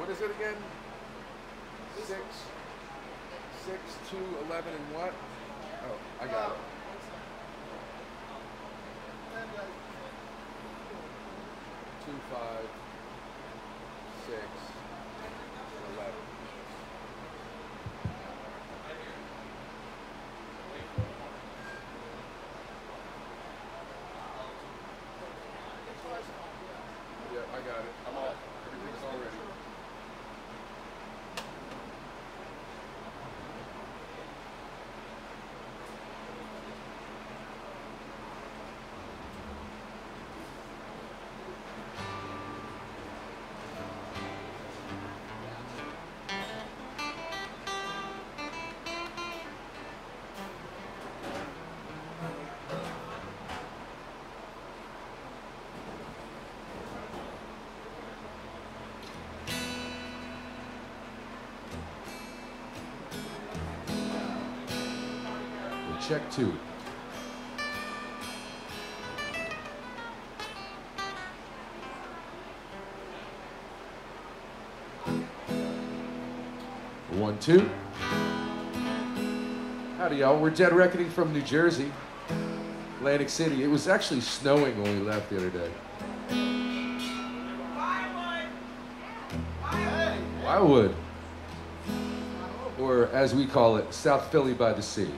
What is it again? Six, six, two, eleven, and what? Oh, I got it. Two, five, six, Check two. One, two. Howdy, y'all. We're Dead Reckoning from New Jersey, Atlantic City. It was actually snowing when we left the other day. Wildwood. Or as we call it, South Philly by the Sea.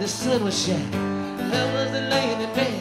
the sun was shining. Love was a laying in bed.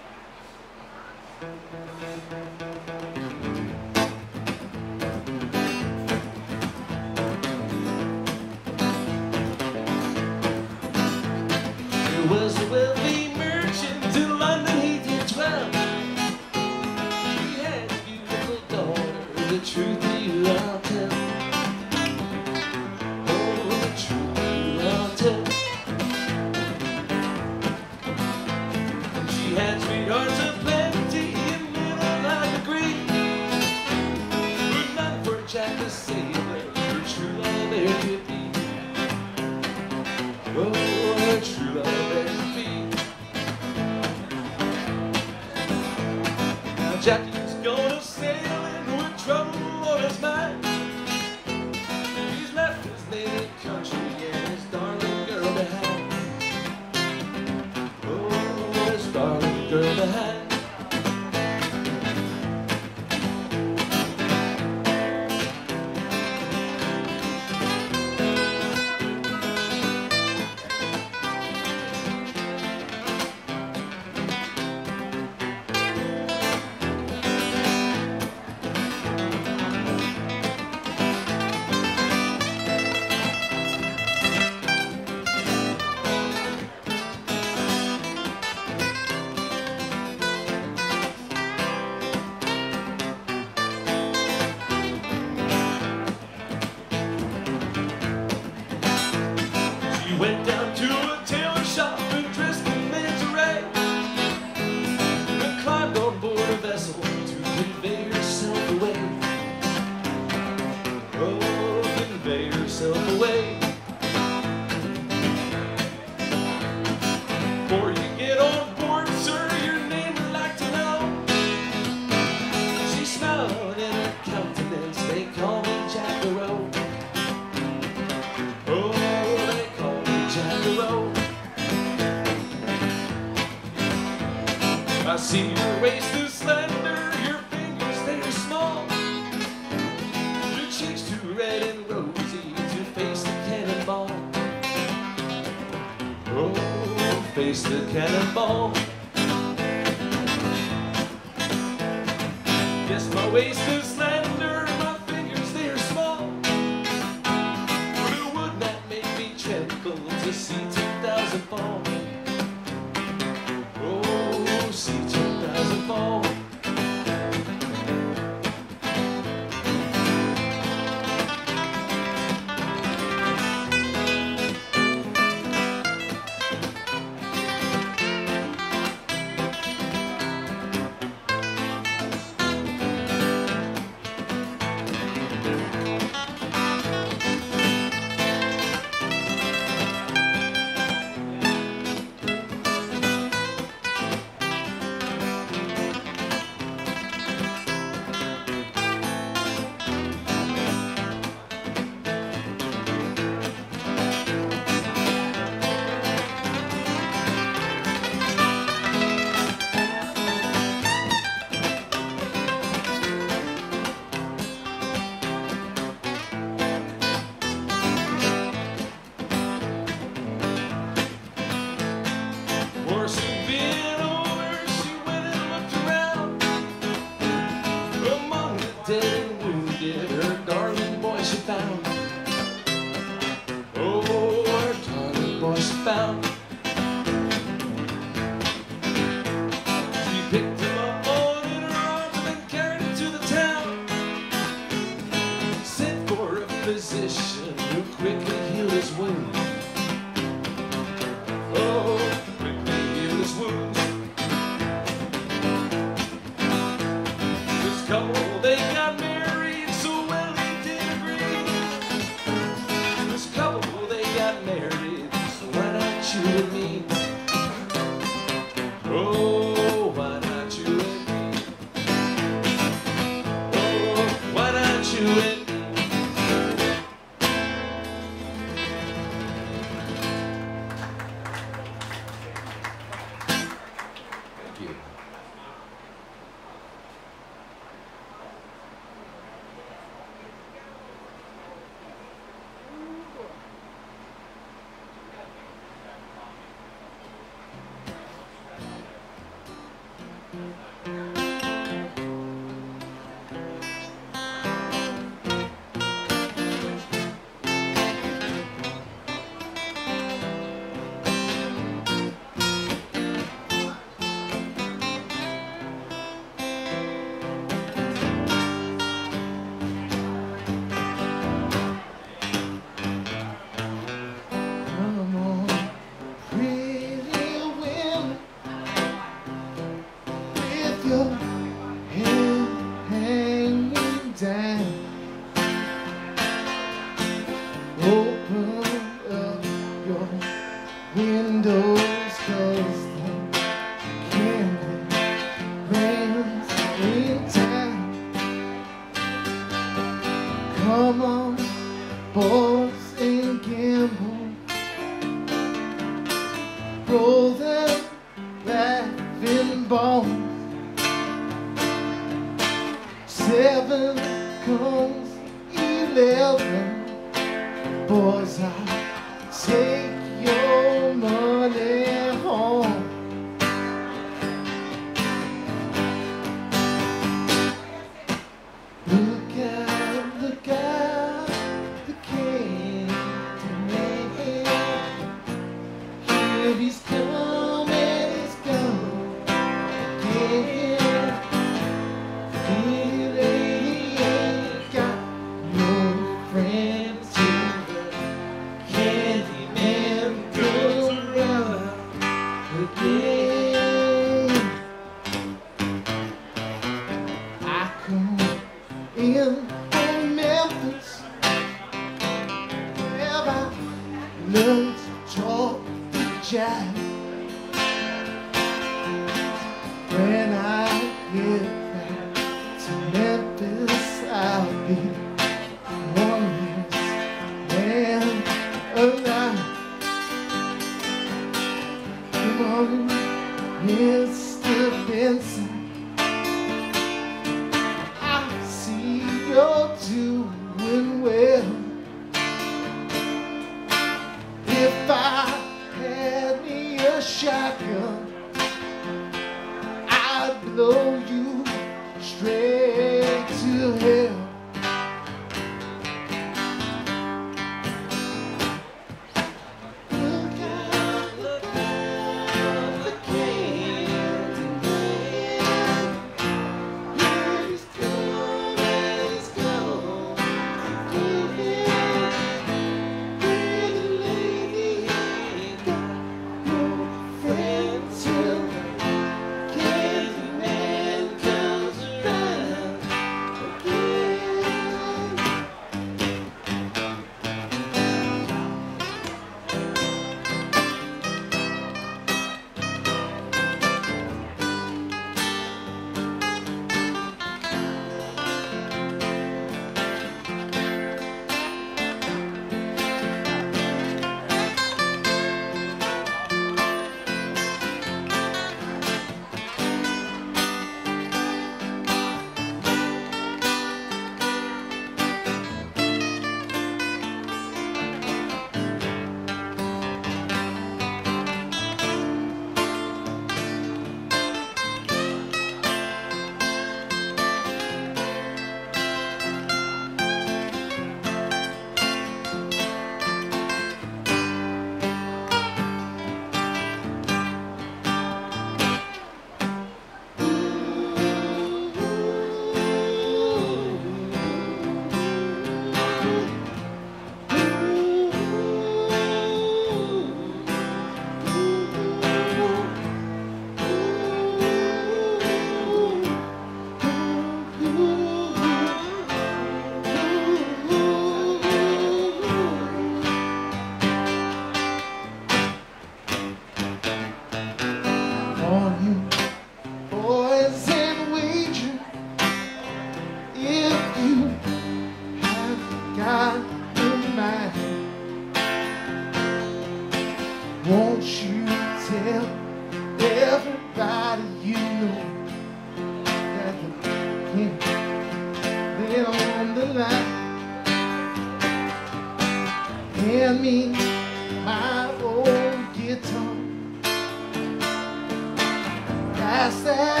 Pass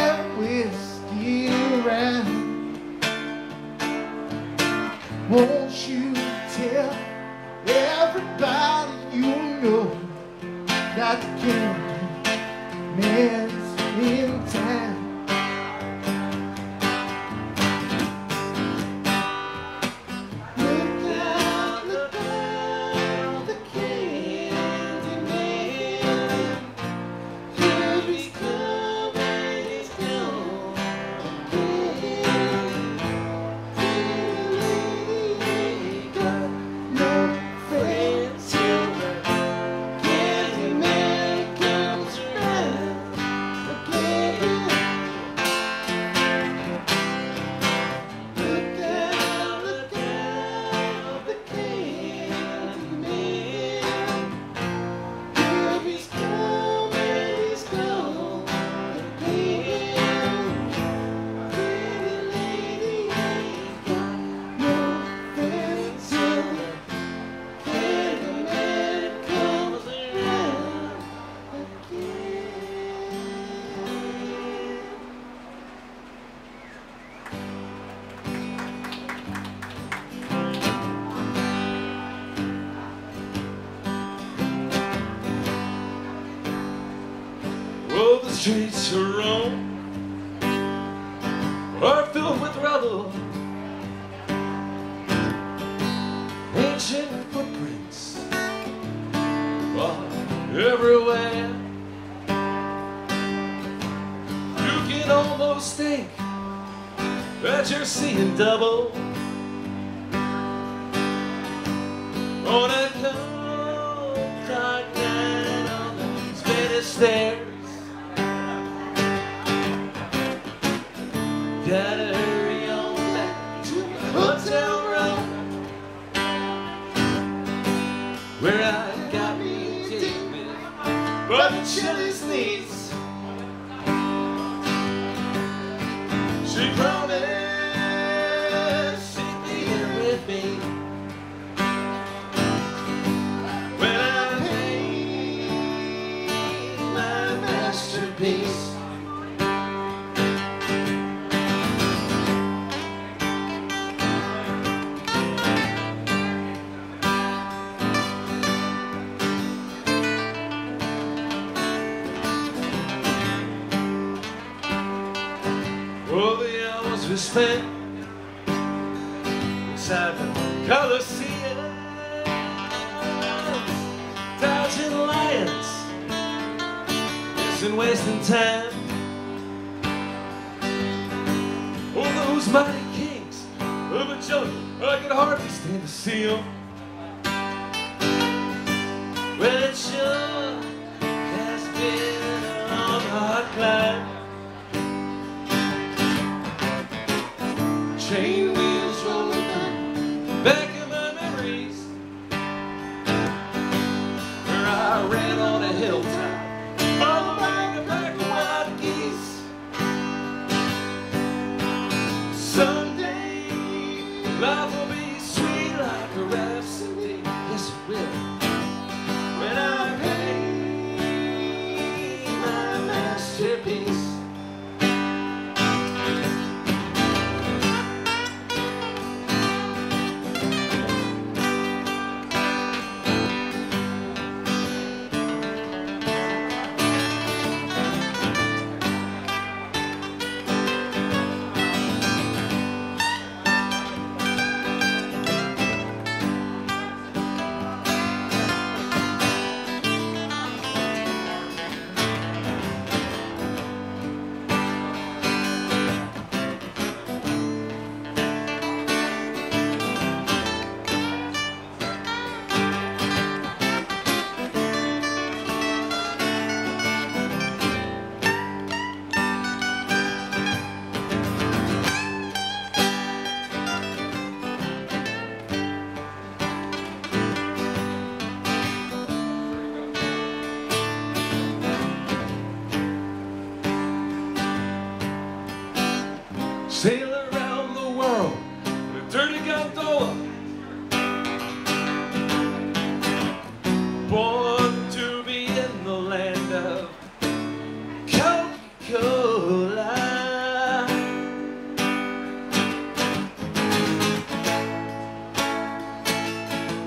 streets of Rome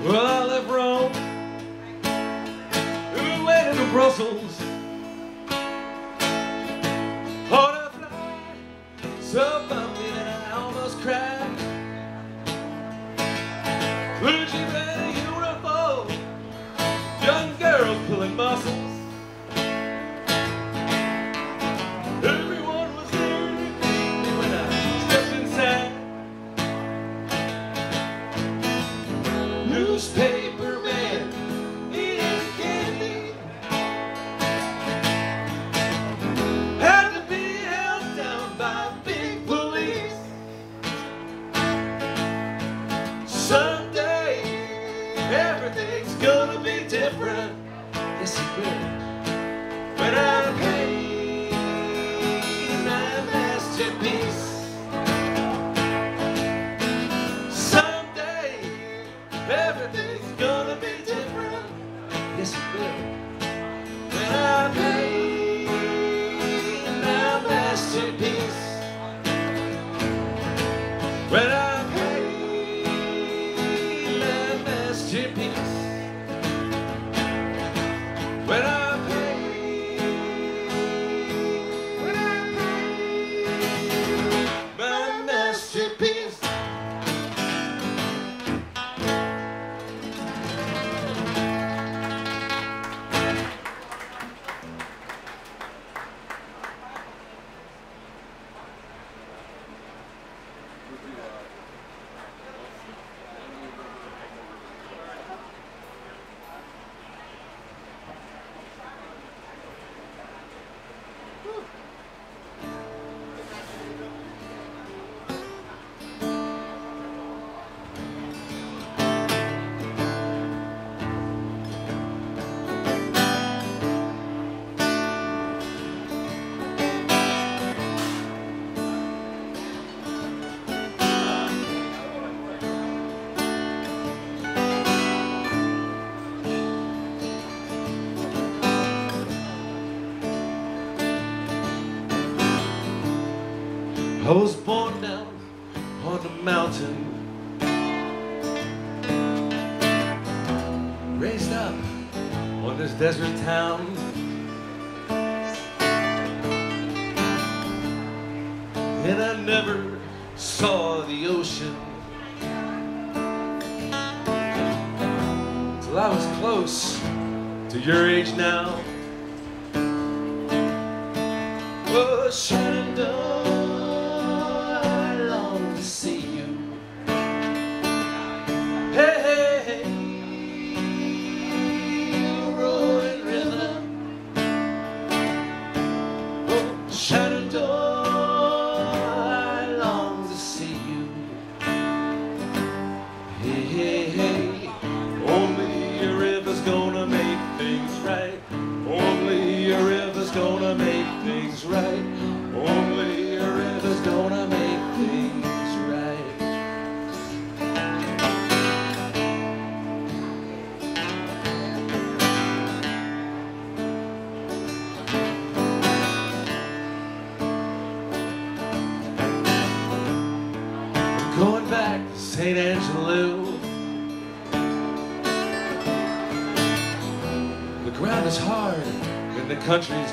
Well, I left Rome went to Brussels.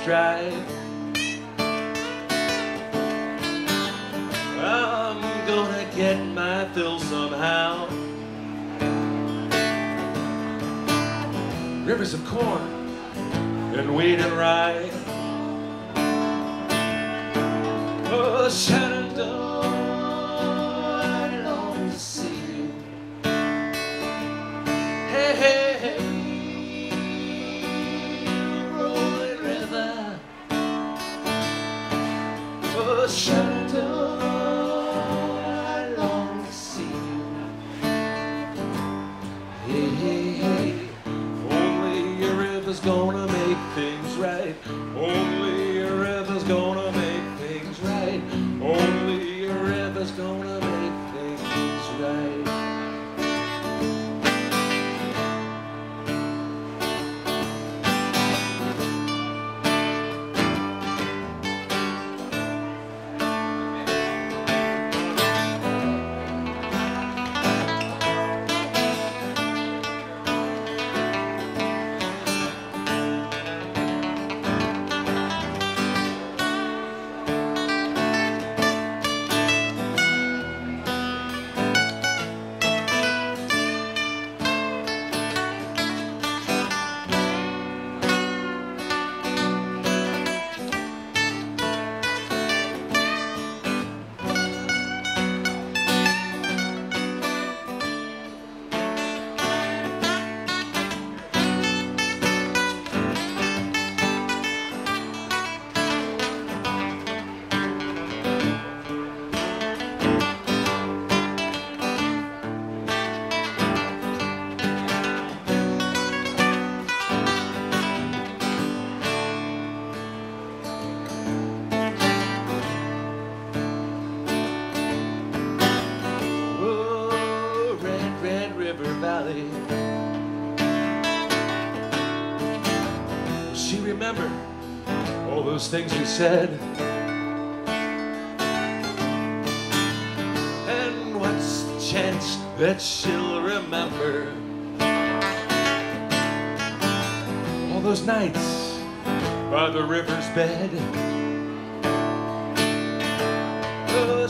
drive. I'm gonna get my fill somehow. Rivers of corn things we said. And what's the chance that she'll remember all those nights by the river's bed? Oh,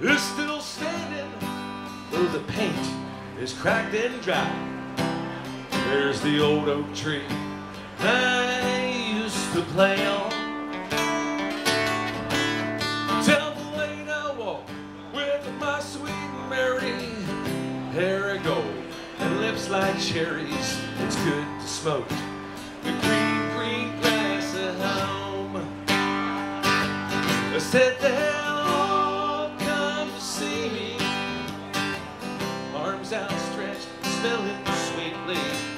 is still standing, though the paint is cracked and dry. There's the old oak tree I used to play on. Down the lane I walk with my sweet Mary, hair of gold and lips like cherries. It's good to smoke the green, green grass at home. I said that. arms outstretched, smelling sweetly.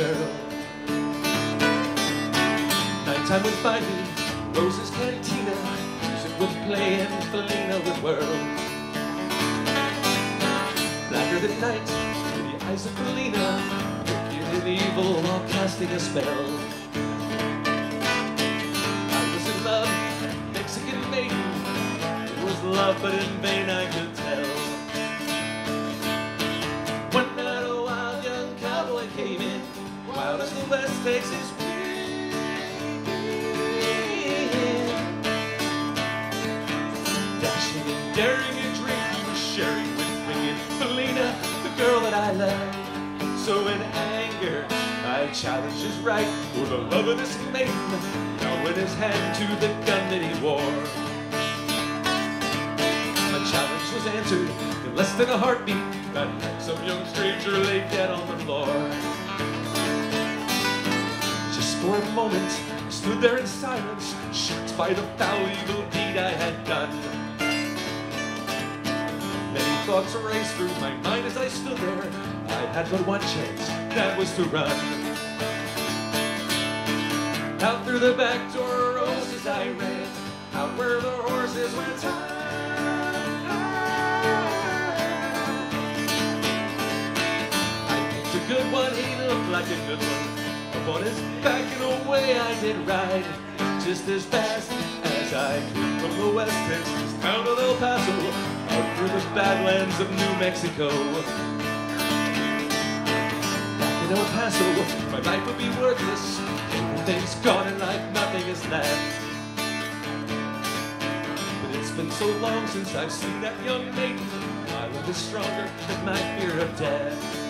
girl by the foul evil deed I had done. Many thoughts raced through my mind as I stood there. I had but one chance, that was to run. Out through the back door Rosa's I ran, out where the horses went high. A good one, he looked like a good one. Upon his back and away I did ride, just as fast night. From the West Texas town of El Paso, out through the badlands of New Mexico. Back in El Paso, my life would be worthless. Everything's gone and like nothing is left. But it's been so long since I've seen that young maiden. My love is stronger than my fear of death.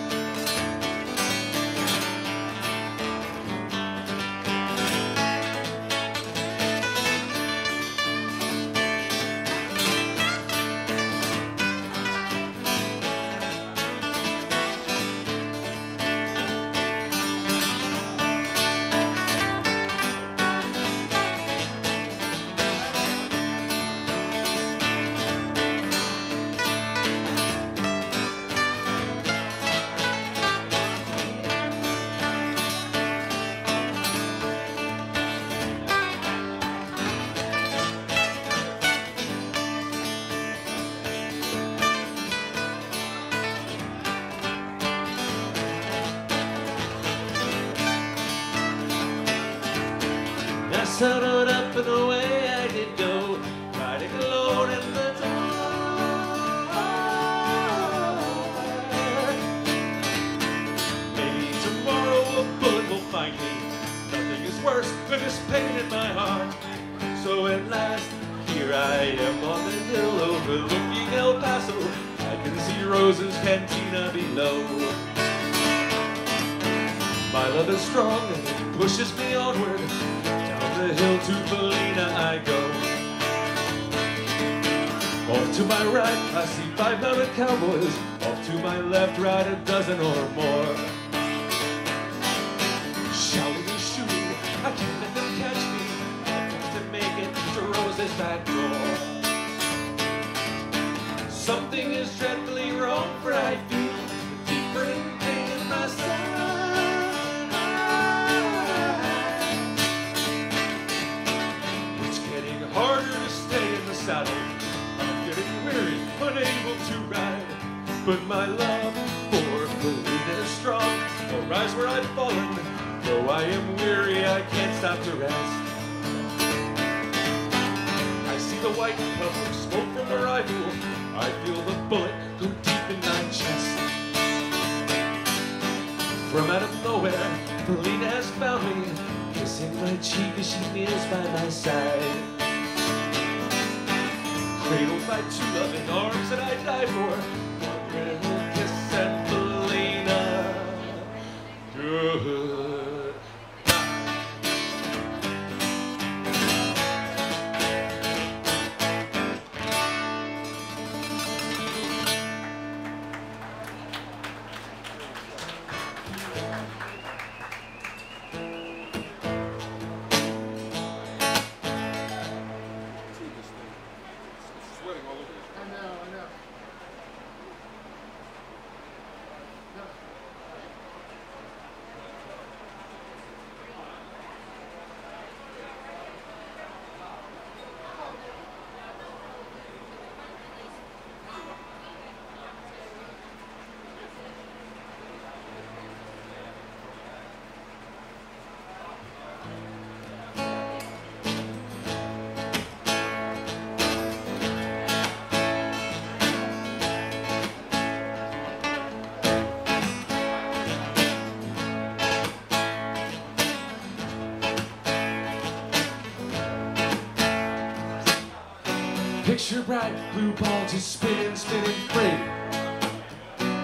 Picture bright blue ball just spinning, spinning free.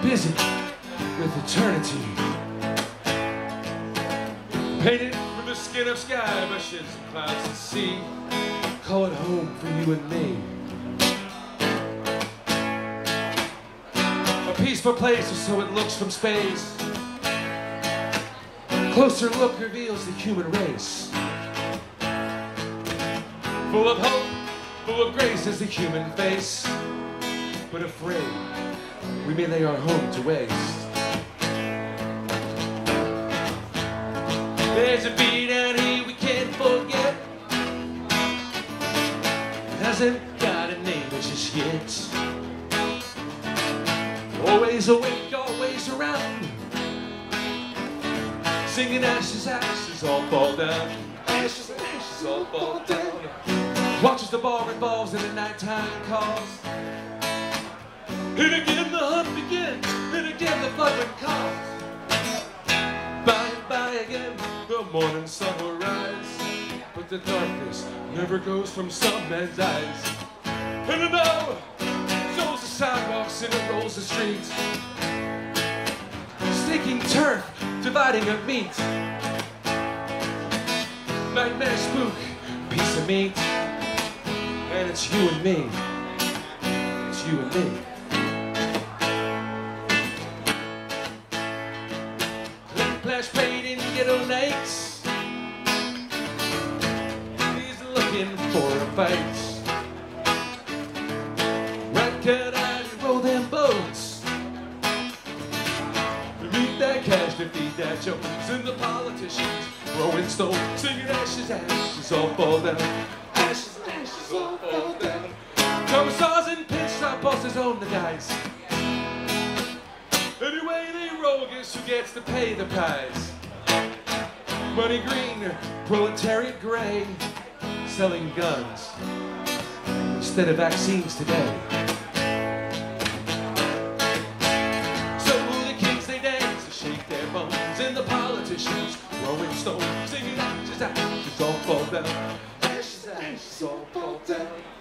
Busy with eternity. Painted from the skin of sky, bushes and clouds and sea. Call it home for you and me. A peaceful place, or so it looks from space. Closer look reveals the human race. Full of hope, full of grace is the human face. But afraid, we may lay our home to waste. There's a beat down here we can't forget. It hasn't got a name just yet. Always awake, always around. Singing ashes, ashes all fall down. Ashes, ashes all fall down. Watches the bar revolves and the nighttime calls. And again the hunt begins, and again the flood wind calls. By and by again, the morning sun will rise. But the darkness never goes from some men's eyes. And the now shows the sidewalks and it rolls the streets. Staking turf, dividing up meat. Nightmare spook, piece of meat. And it's you and me. It's you and me. Flash, paid in ghetto nights. He's looking for a fight. Rat cut you roll them boats. Meet that cash to feed that Jones and the politicians throwing stones, singing ashes, ashes all fall down. Bosses own the dice. Anyway, they roll, guess who gets to pay the price? Money green, proletariat gray, selling guns instead of vaccines today. So the kings they dance to shake their bones, and the politicians throwing stones, singing ashes, ashes all fall down. Ashes, ashes all fall down.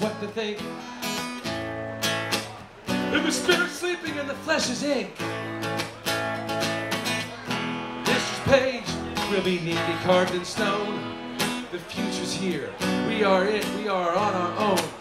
What to think. If the spirit's sleeping and the flesh is ink. this page will be neatly carved in stone. The future's here. We are it. We are on our own.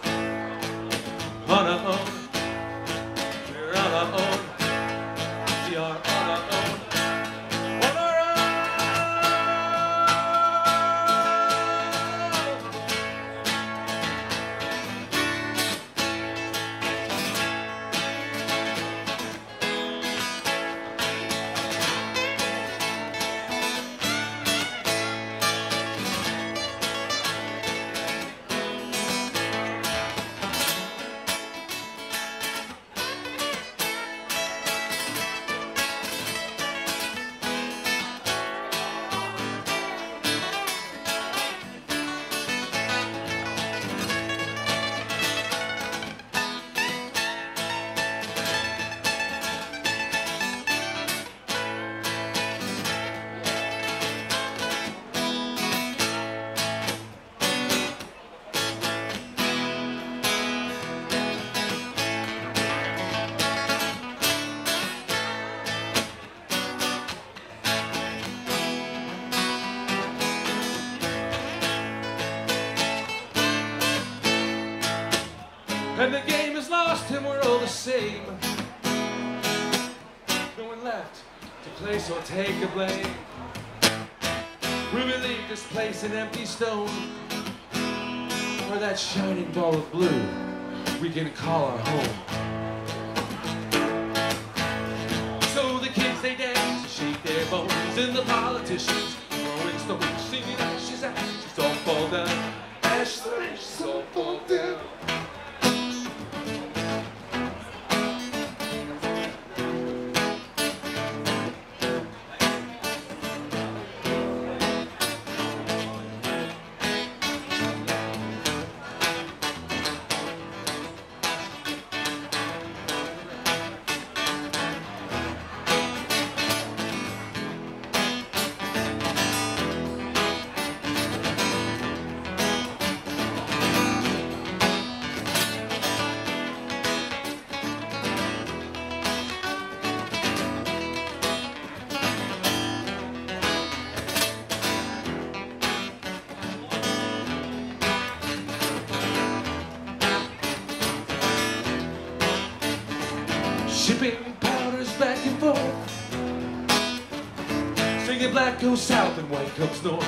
Goes south and white comes north.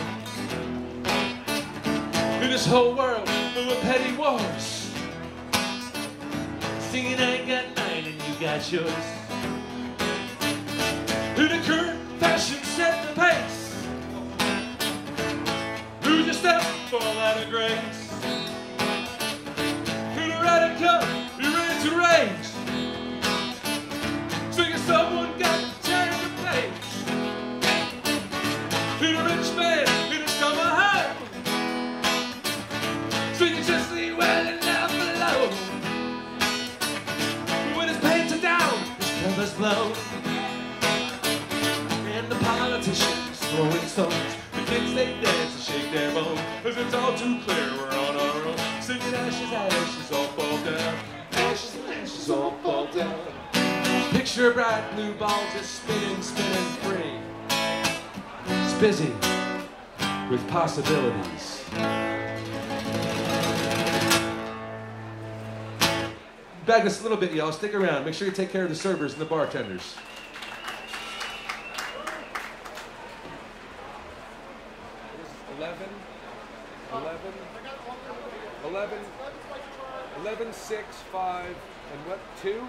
In this whole world full of petty wars. Singing I got mine and you got yours. In a summer just well below. His pants are down, his blow. And the politicians throwing stones. The kids they dance and shake their bones. Cause it's all too clear we're on our own. Singing ashes, ashes all fall down. Ashes, ashes all fall down. Picture a bright blue ball just spinning, spinning free. Busy with possibilities. Back us a little bit, y'all. Stick around. Make sure you take care of the servers and the bartenders. Eleven, eleven, eleven, eleven, six, five, and what? Two?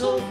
Told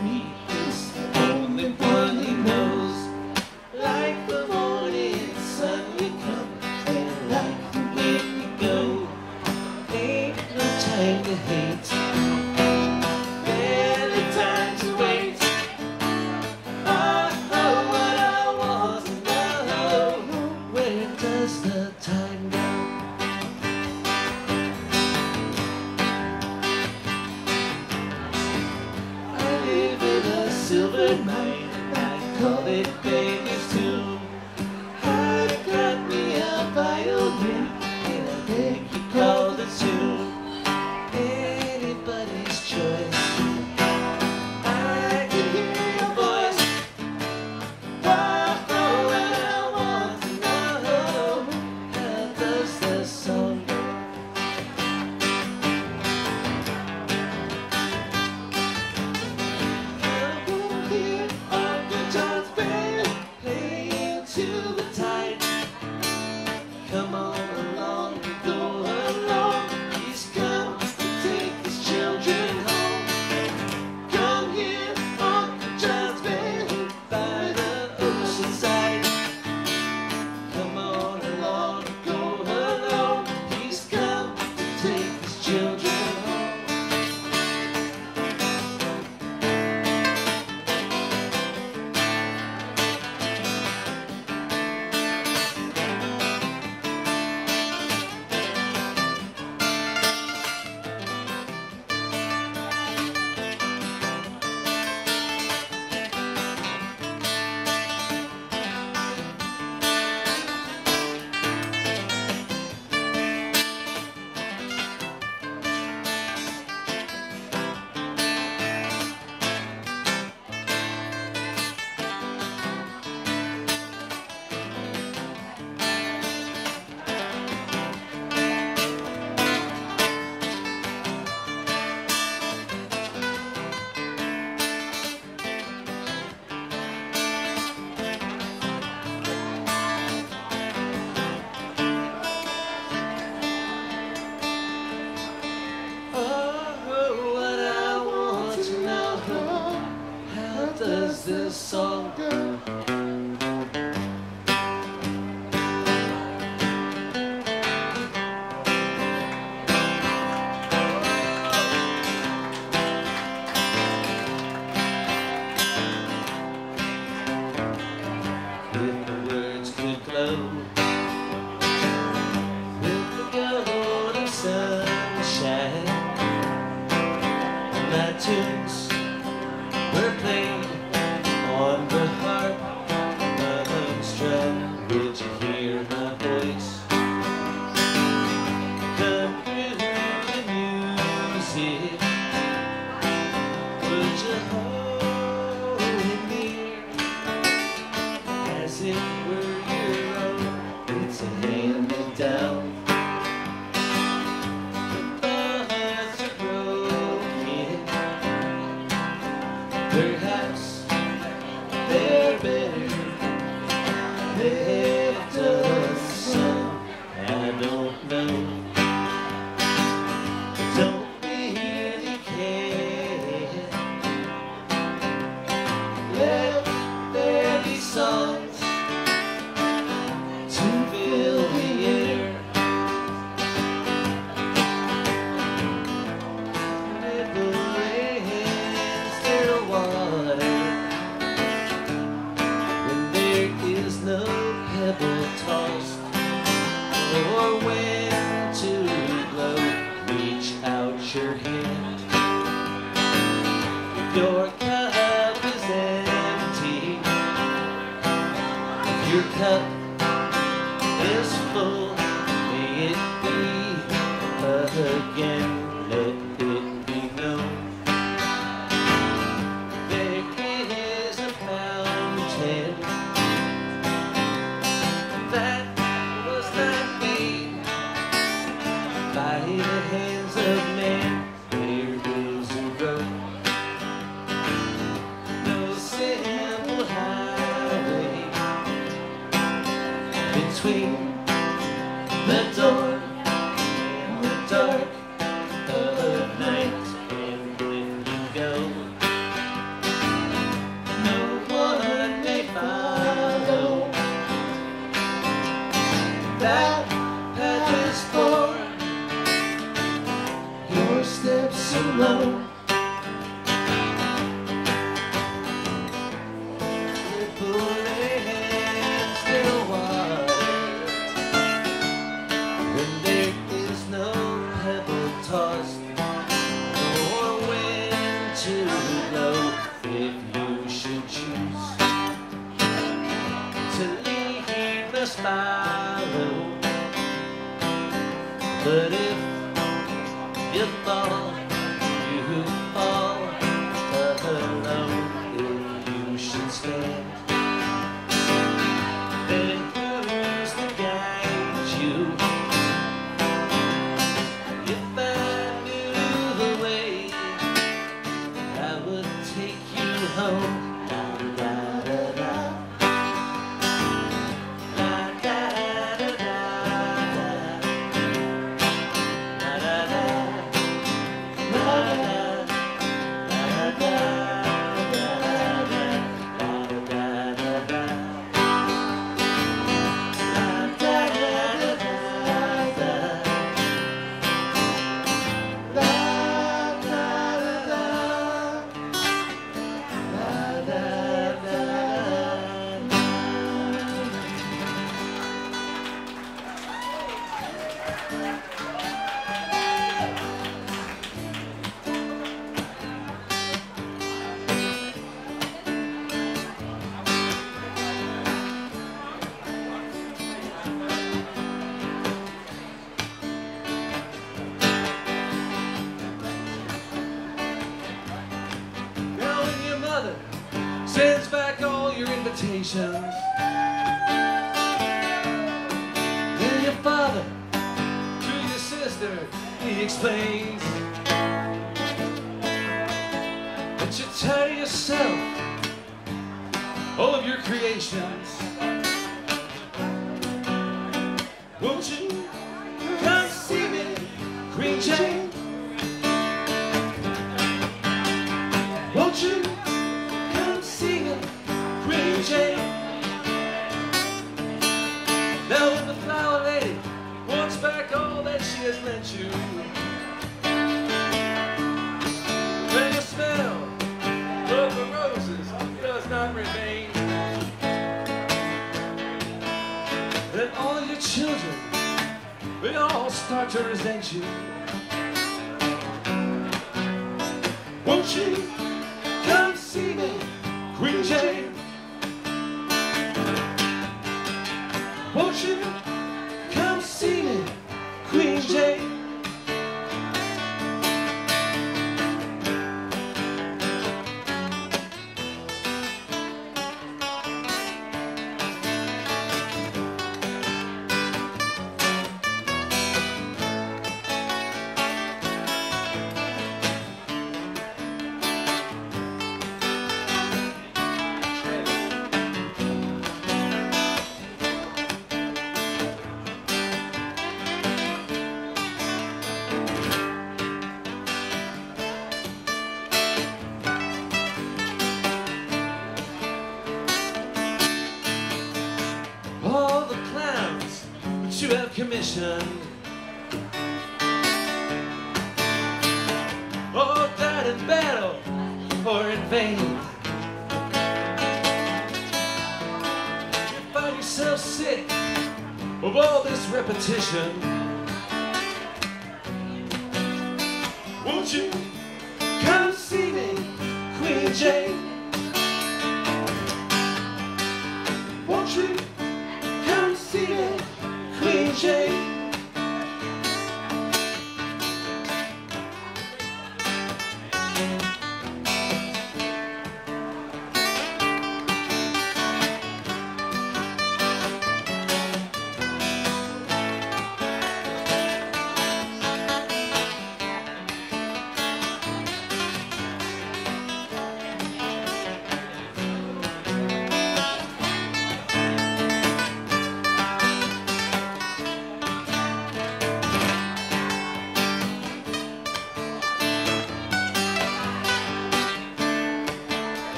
that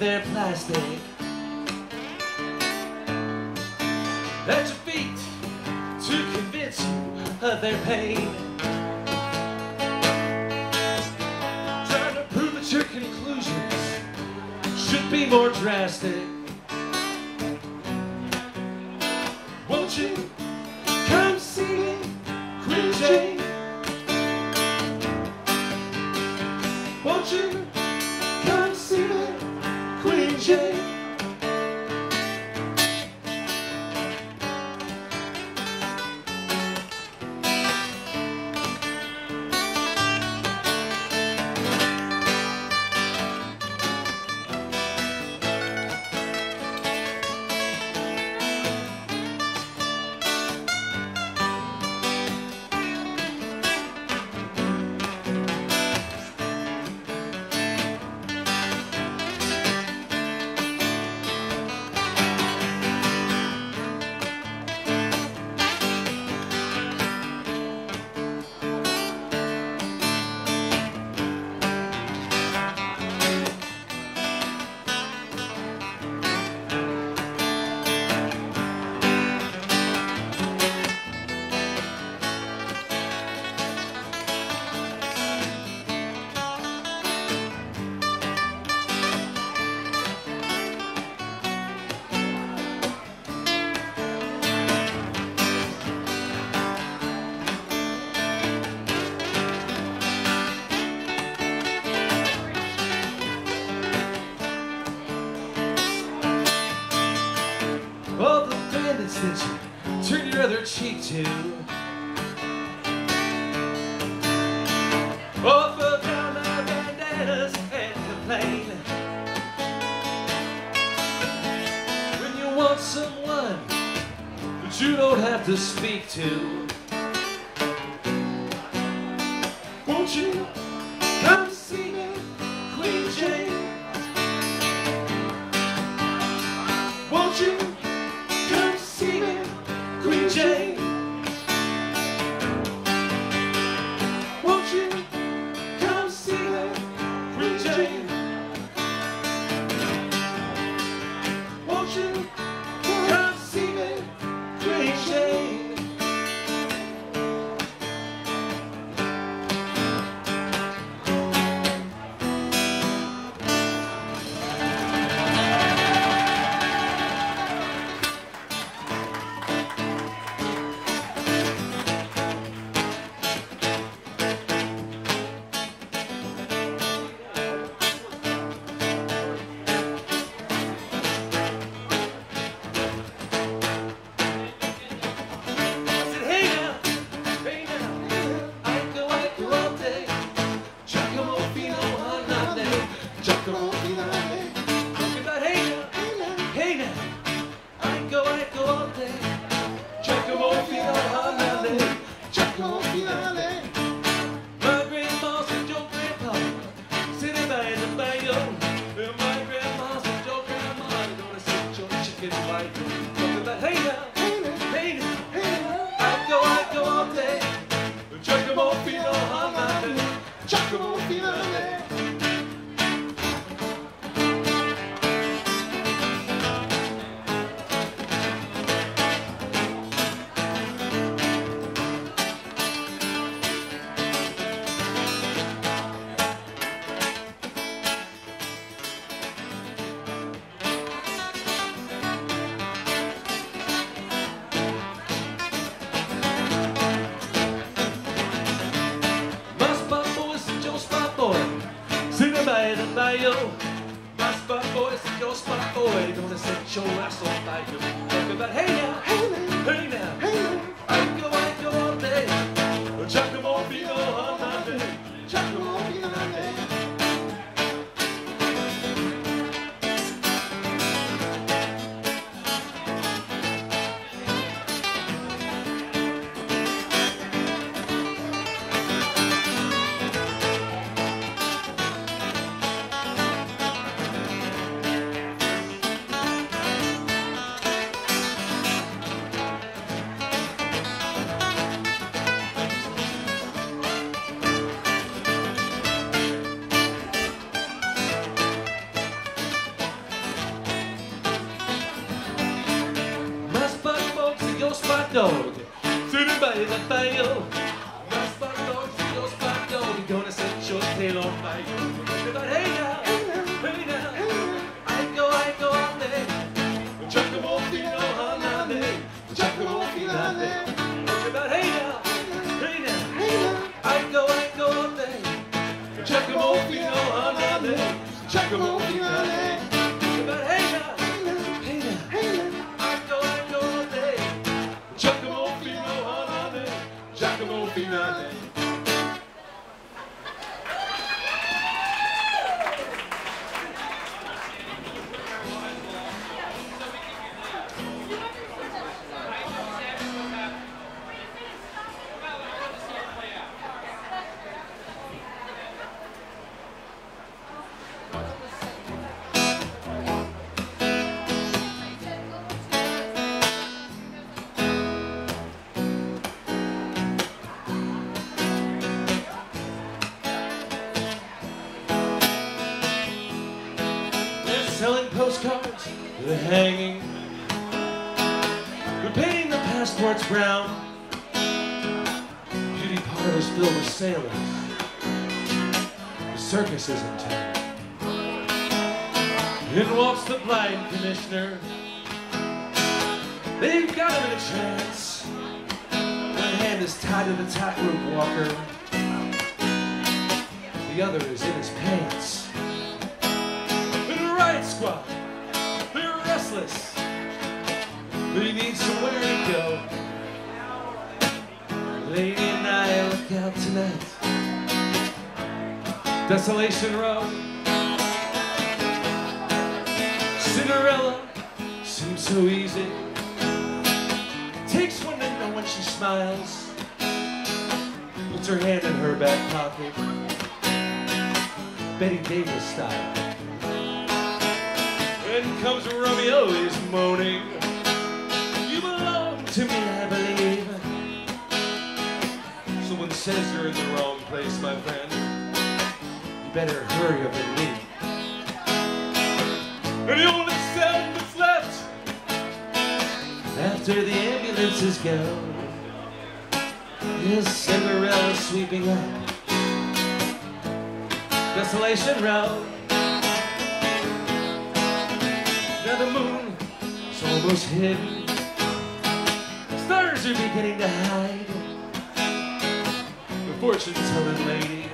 their plastic at your feet to convince you of their pain. that you turn your other cheek to. Oh, down bandanas and complain. When you want someone that you don't have to speak to. Selling postcards, they're hanging, they're painting the passports brown. Beauty parlors filled with sailors. The circus is in town. In walks the blind commissioner. They've got him in a trance. One hand is tied to the tightrope walker. The other is in his pants. Desolation Row. Cinderella seems so easy. Takes one to know when she smiles. Puts her hand in her back pocket. Bette Davis style. Then comes Romeo, he's moaning. You belong to me, I believe. Someone says you're in the wrong place, my friend. Better hurry up and leave. And the only sound that's left after the ambulances go is Cinderella sweeping up Desolation Row. Now the moon is almost hidden. Stars are beginning to hide. The fortune telling lady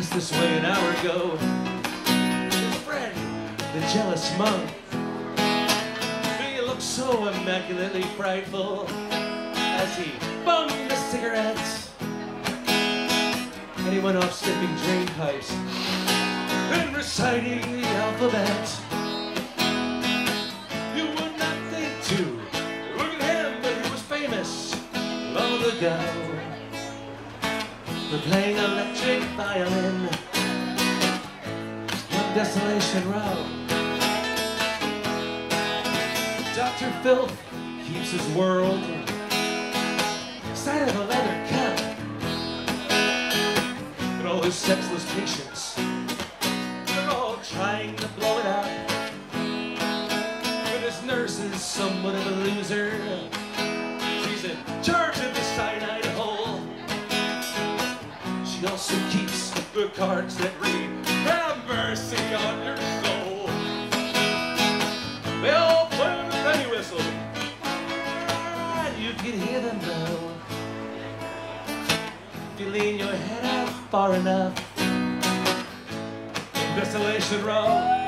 Passed this way an hour ago. His friend, the jealous monk. He looked so immaculately frightful as he bummed the cigarettes. And he went off sniffing drain pipes and reciting the alphabet. You would not think to look at him, but he was famous long ago for playing electric violin on Desolation Row. Dr. Filth keeps his world inside of a leather cup. But all his sexless patients, they're all trying to blow it up. But his nurse is somewhat of a loser. Also keeps the cards that read, Have mercy on your soul. They all play the penny whistle. And you can hear them blow. If you lean your head out far enough, Desolation Row.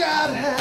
I've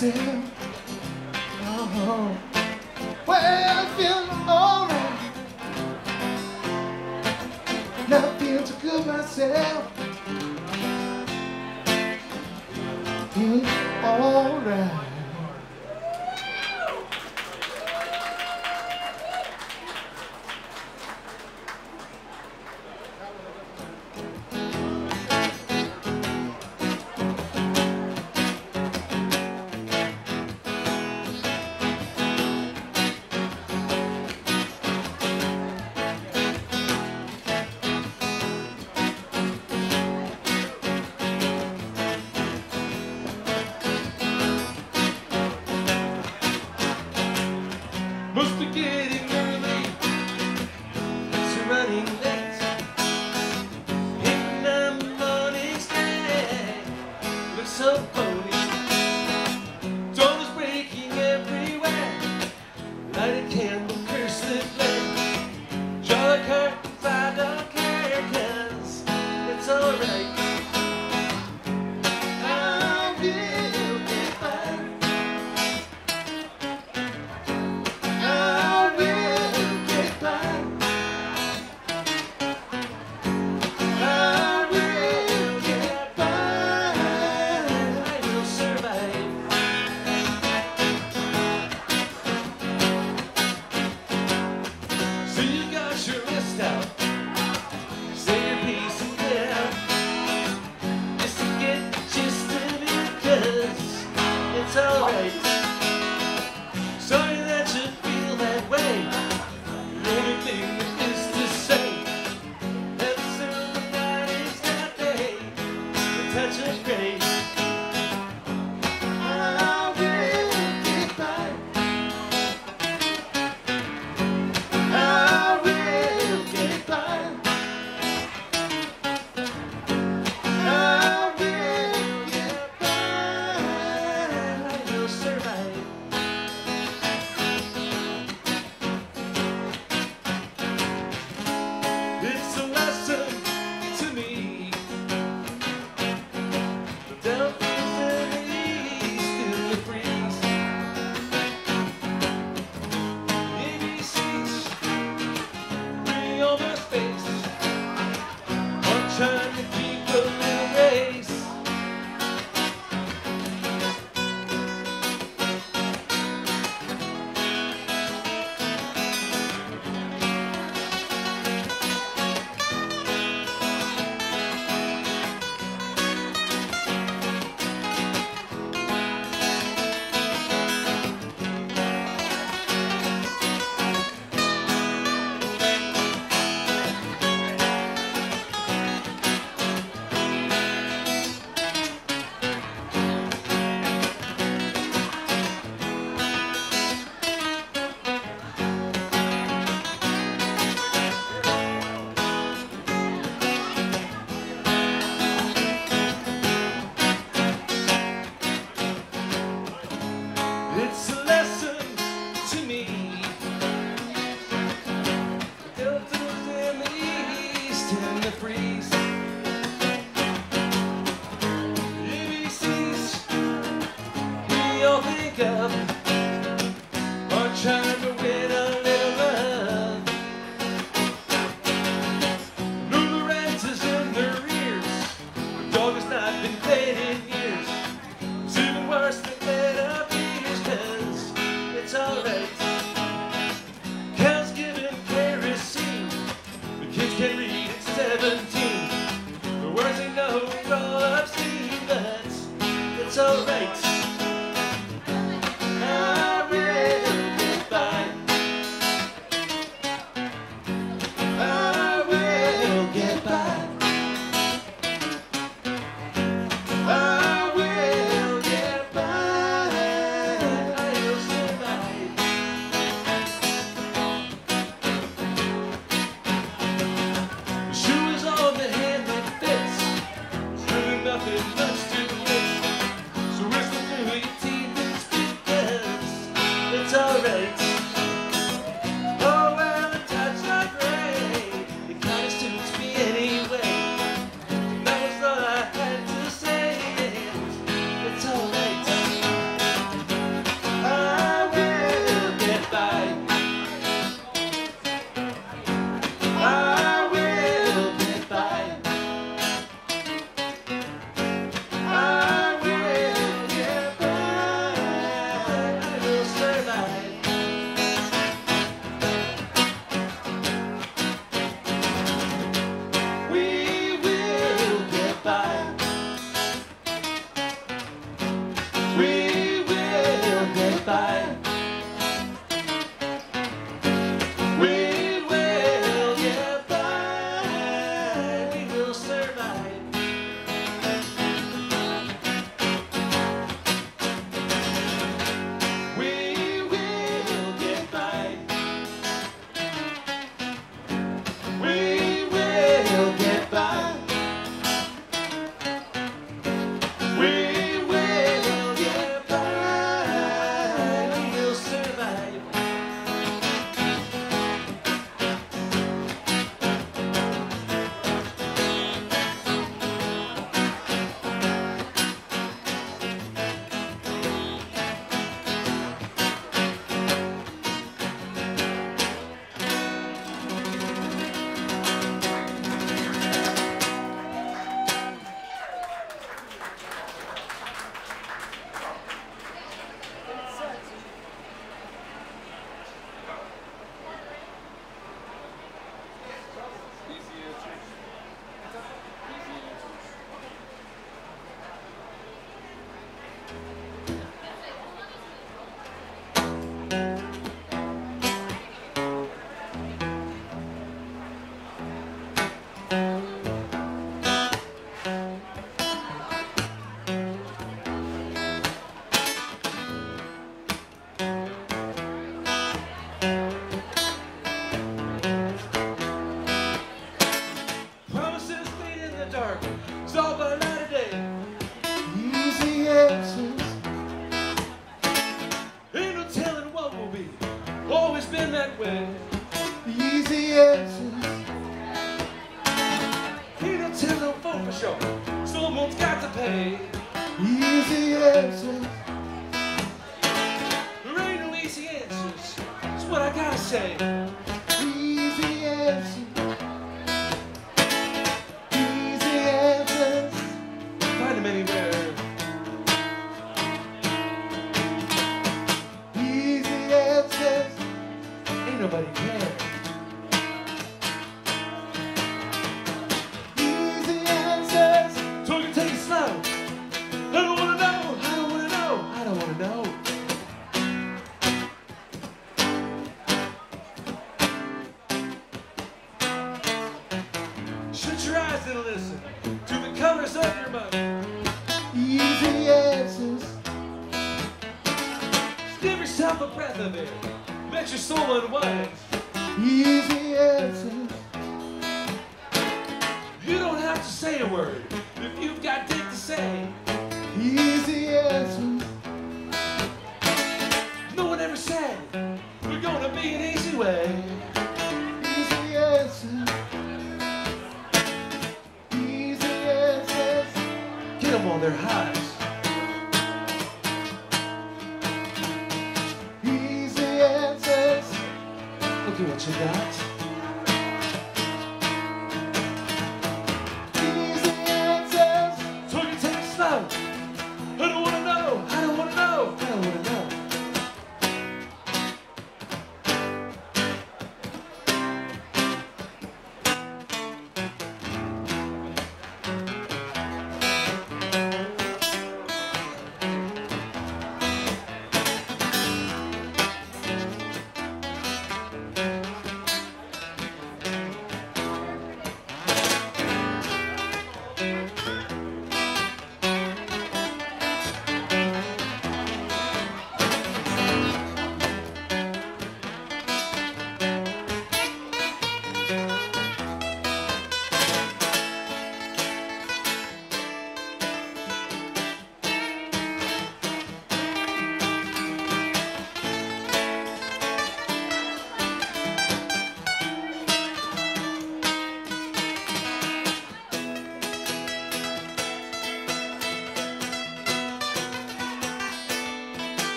good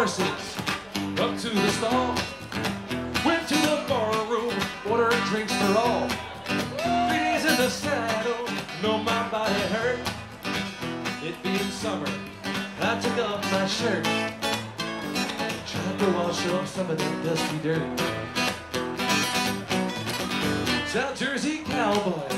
horses up to the stall. Went to the bar room, ordered drinks for all. Three days in the saddle, no my body hurt. It being summer, I took off my shirt. Tried to wash off some of that dusty dirt. South Jersey cowboy.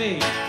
faith.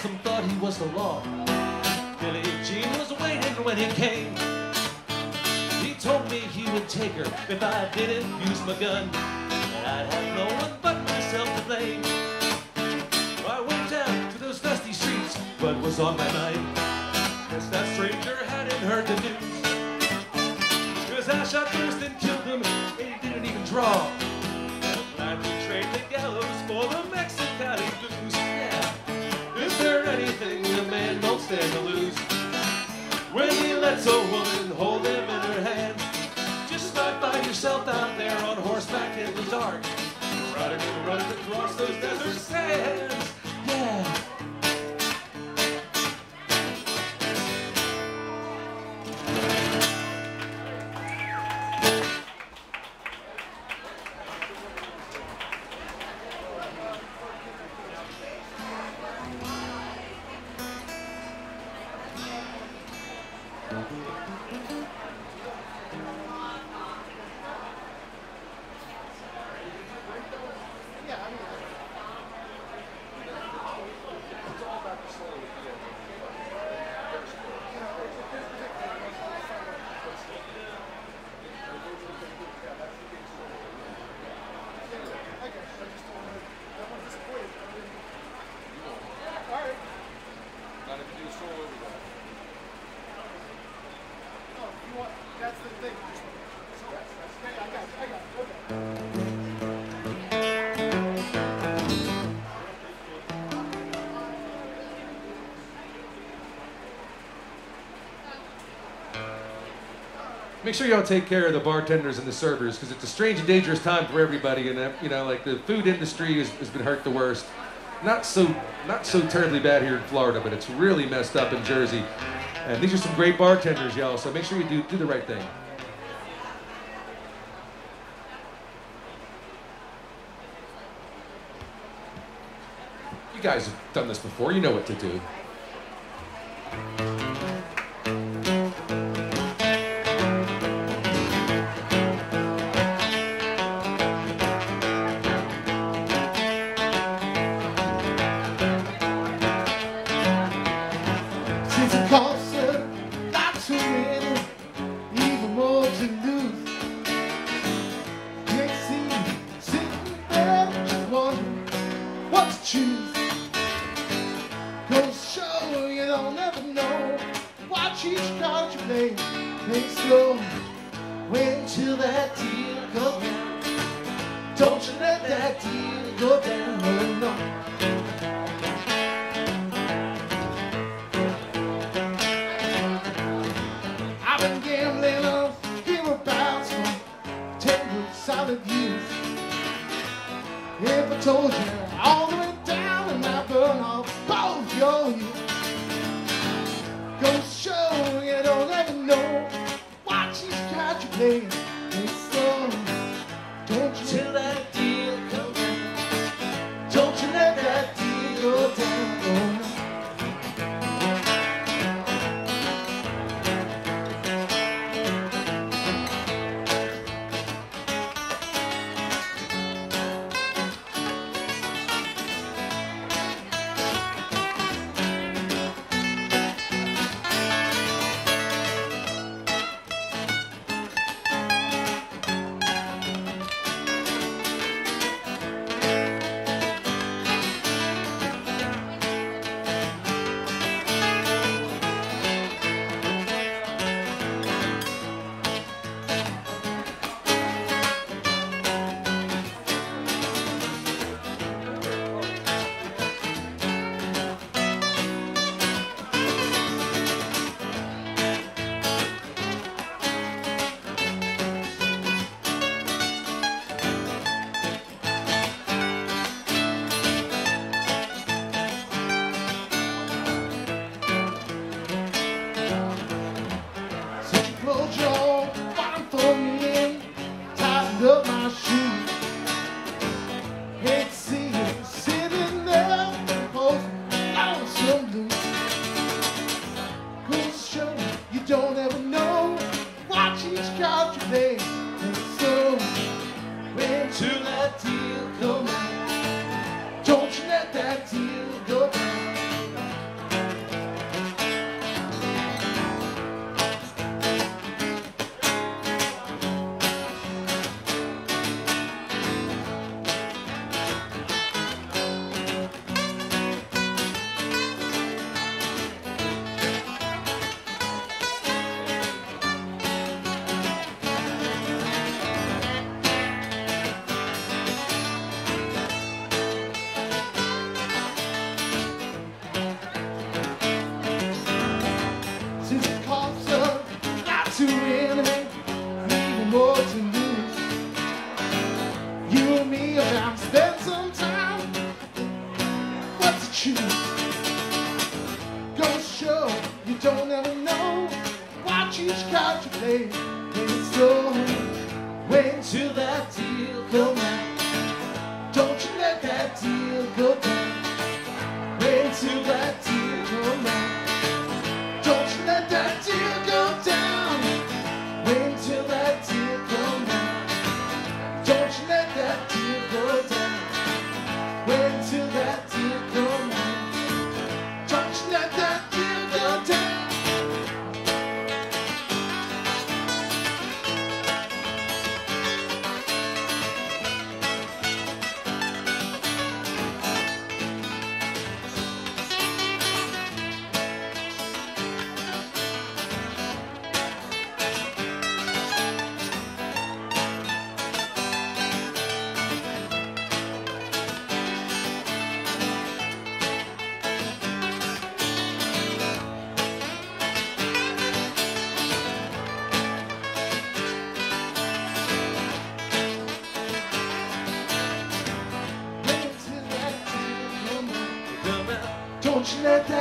Beckham thought he was the law. Billy Jean was waiting when he came. He told me he would take her if I didn't use my gun. And I'd have no one but myself to blame. I went down to those dusty streets, but was on my mind. Guess that stranger hadn't heard the news. Cause I shot first and killed him, and he didn't even draw. Those desert sands. Make sure y'all take care of the bartenders and the servers because it's a strange and dangerous time for everybody. And uh, you know, like the food industry has, has been hurt the worst. Not so, not so terribly bad here in Florida, but it's really messed up in Jersey. And these are some great bartenders, y'all. So make sure you do do the right thing. You guys have done this before. You know what to do. My shoes. Out.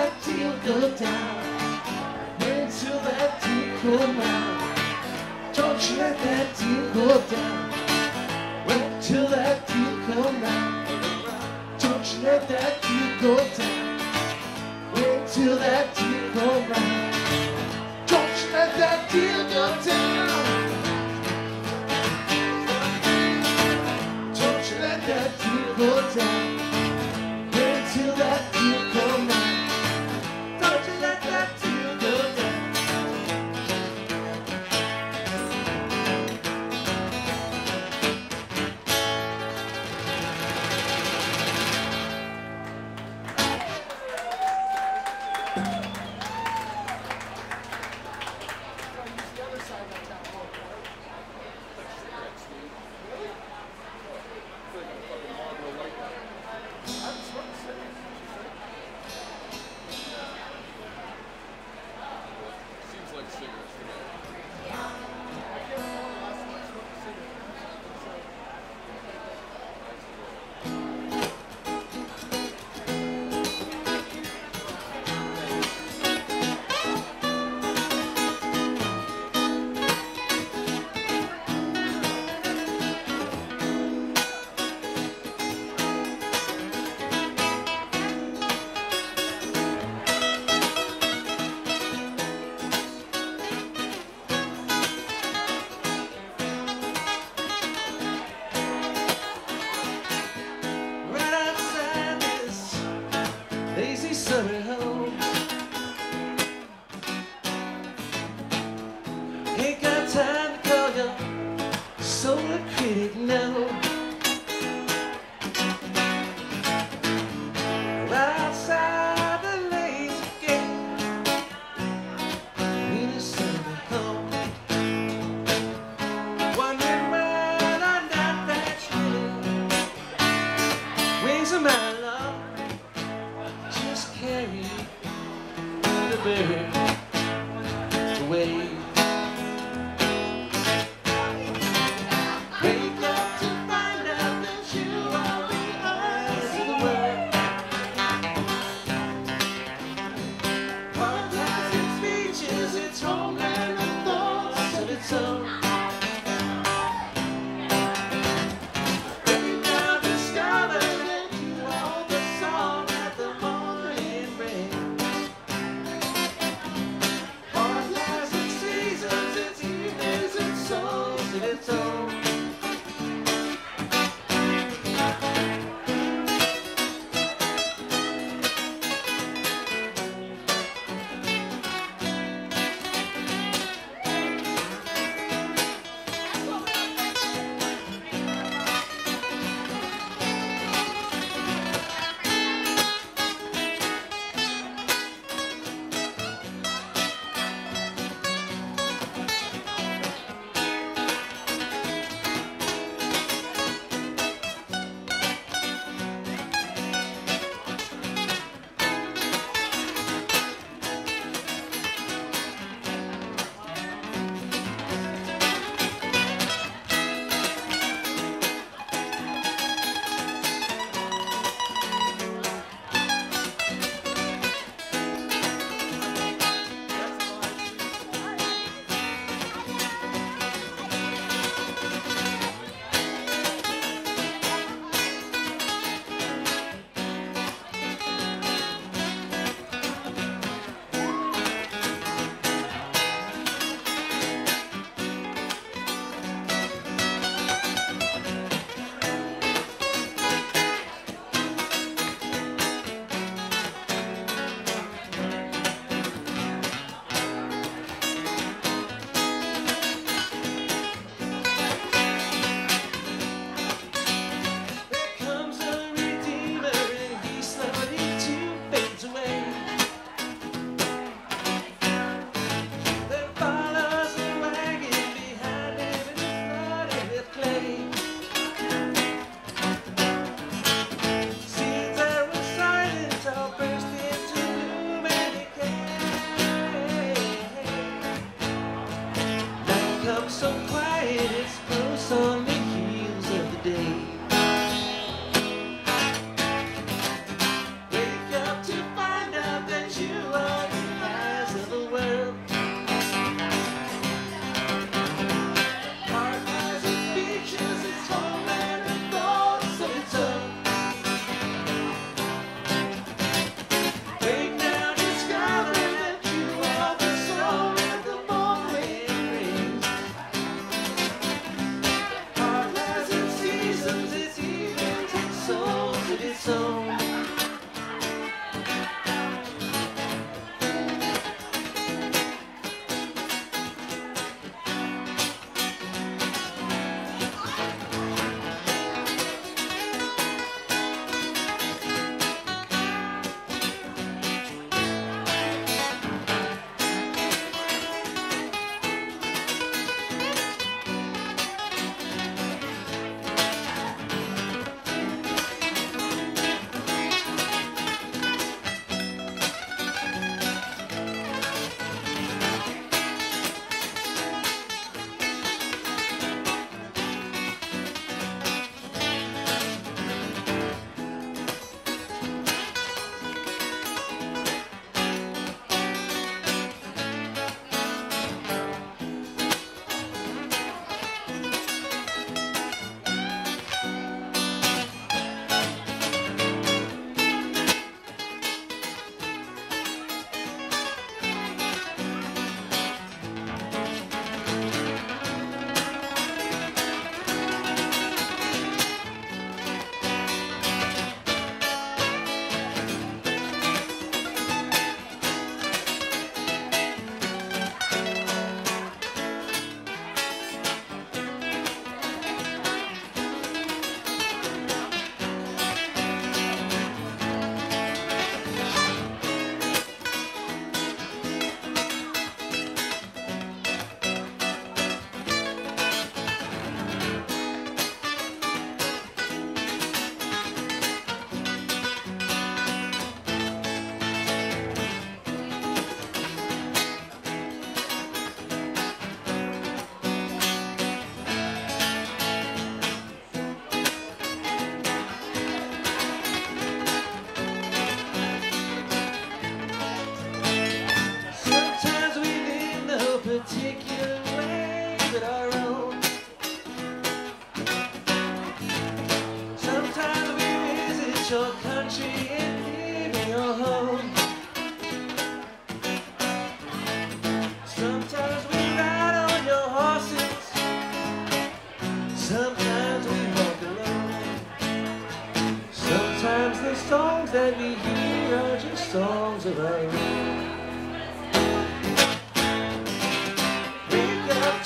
The songs that we hear are just songs of our own.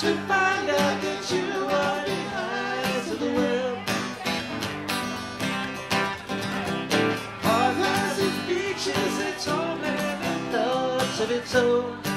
To find out that you are the eyes of the world. Heart has its and thoughts of its own.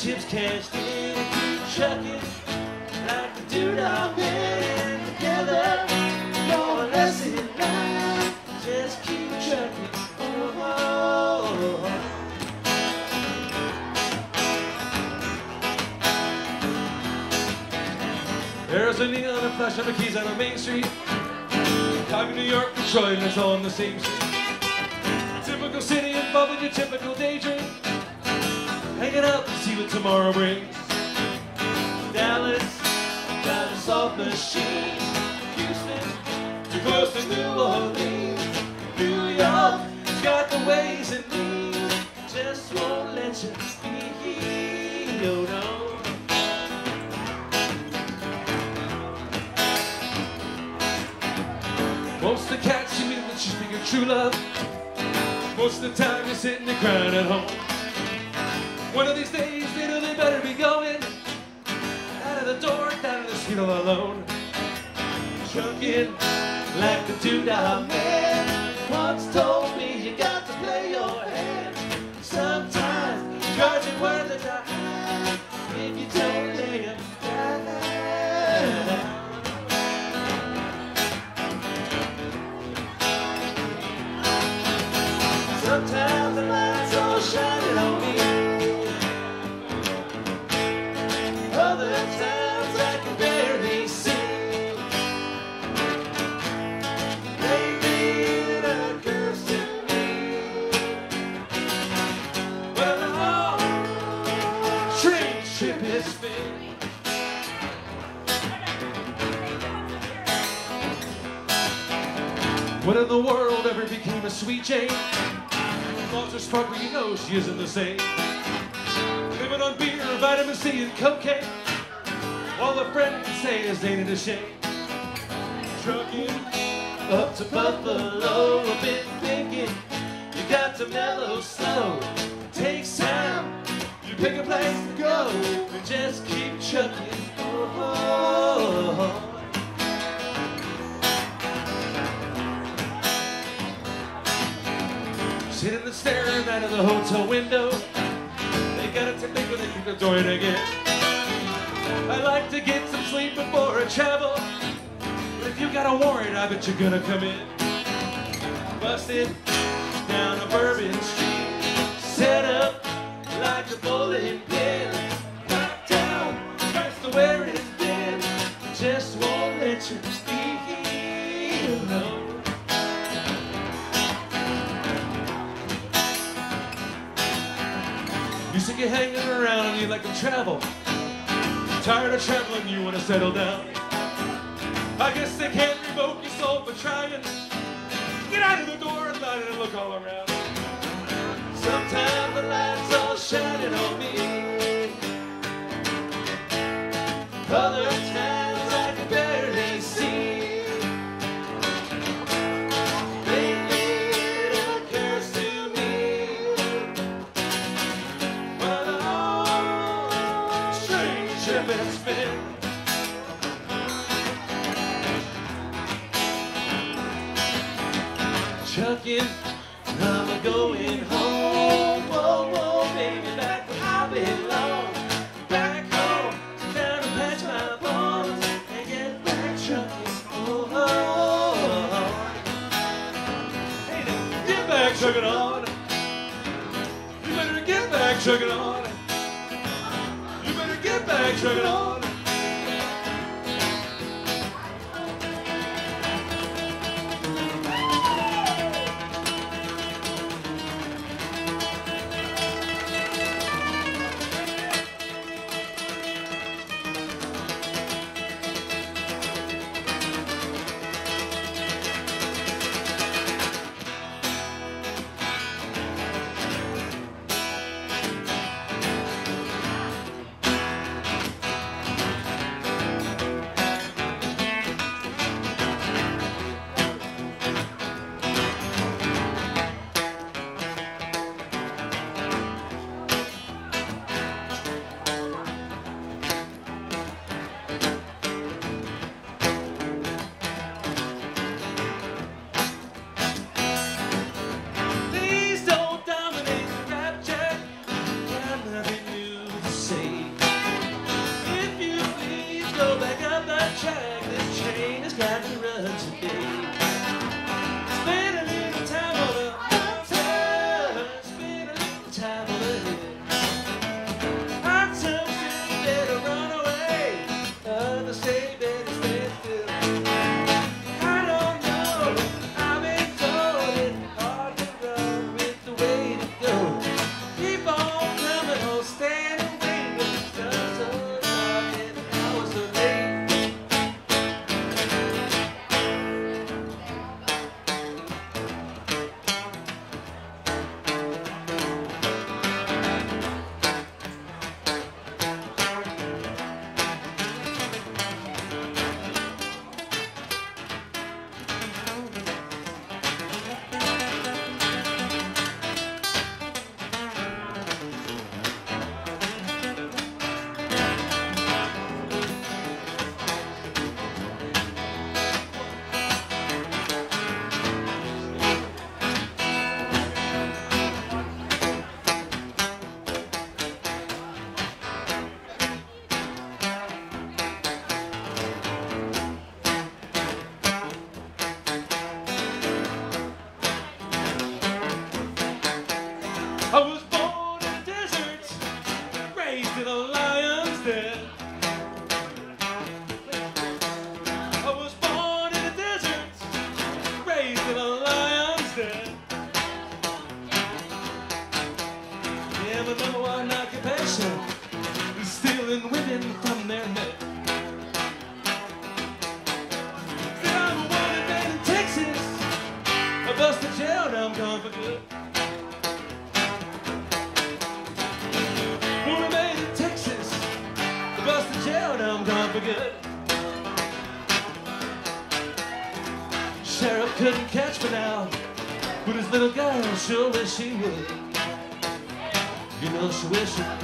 Chips cashed in, keep trucking like the dude I'm in together. More or less in line, just keep trucking. Oh. There's a neon and a flash of the keys on the main street. Chicago, New York, Detroit, and it's all on the same street. I bet you're gonna come in. Busted down a Bourbon Street, set up like a bowling pin. Knocked down, that's the where it's been. Just won't let you steal. alone. You sick of hanging around and you like to travel. Tired of traveling, you wanna settle down. You better get back, chug it on. You better get back, chug it on. Sure wish she would. You know she wish she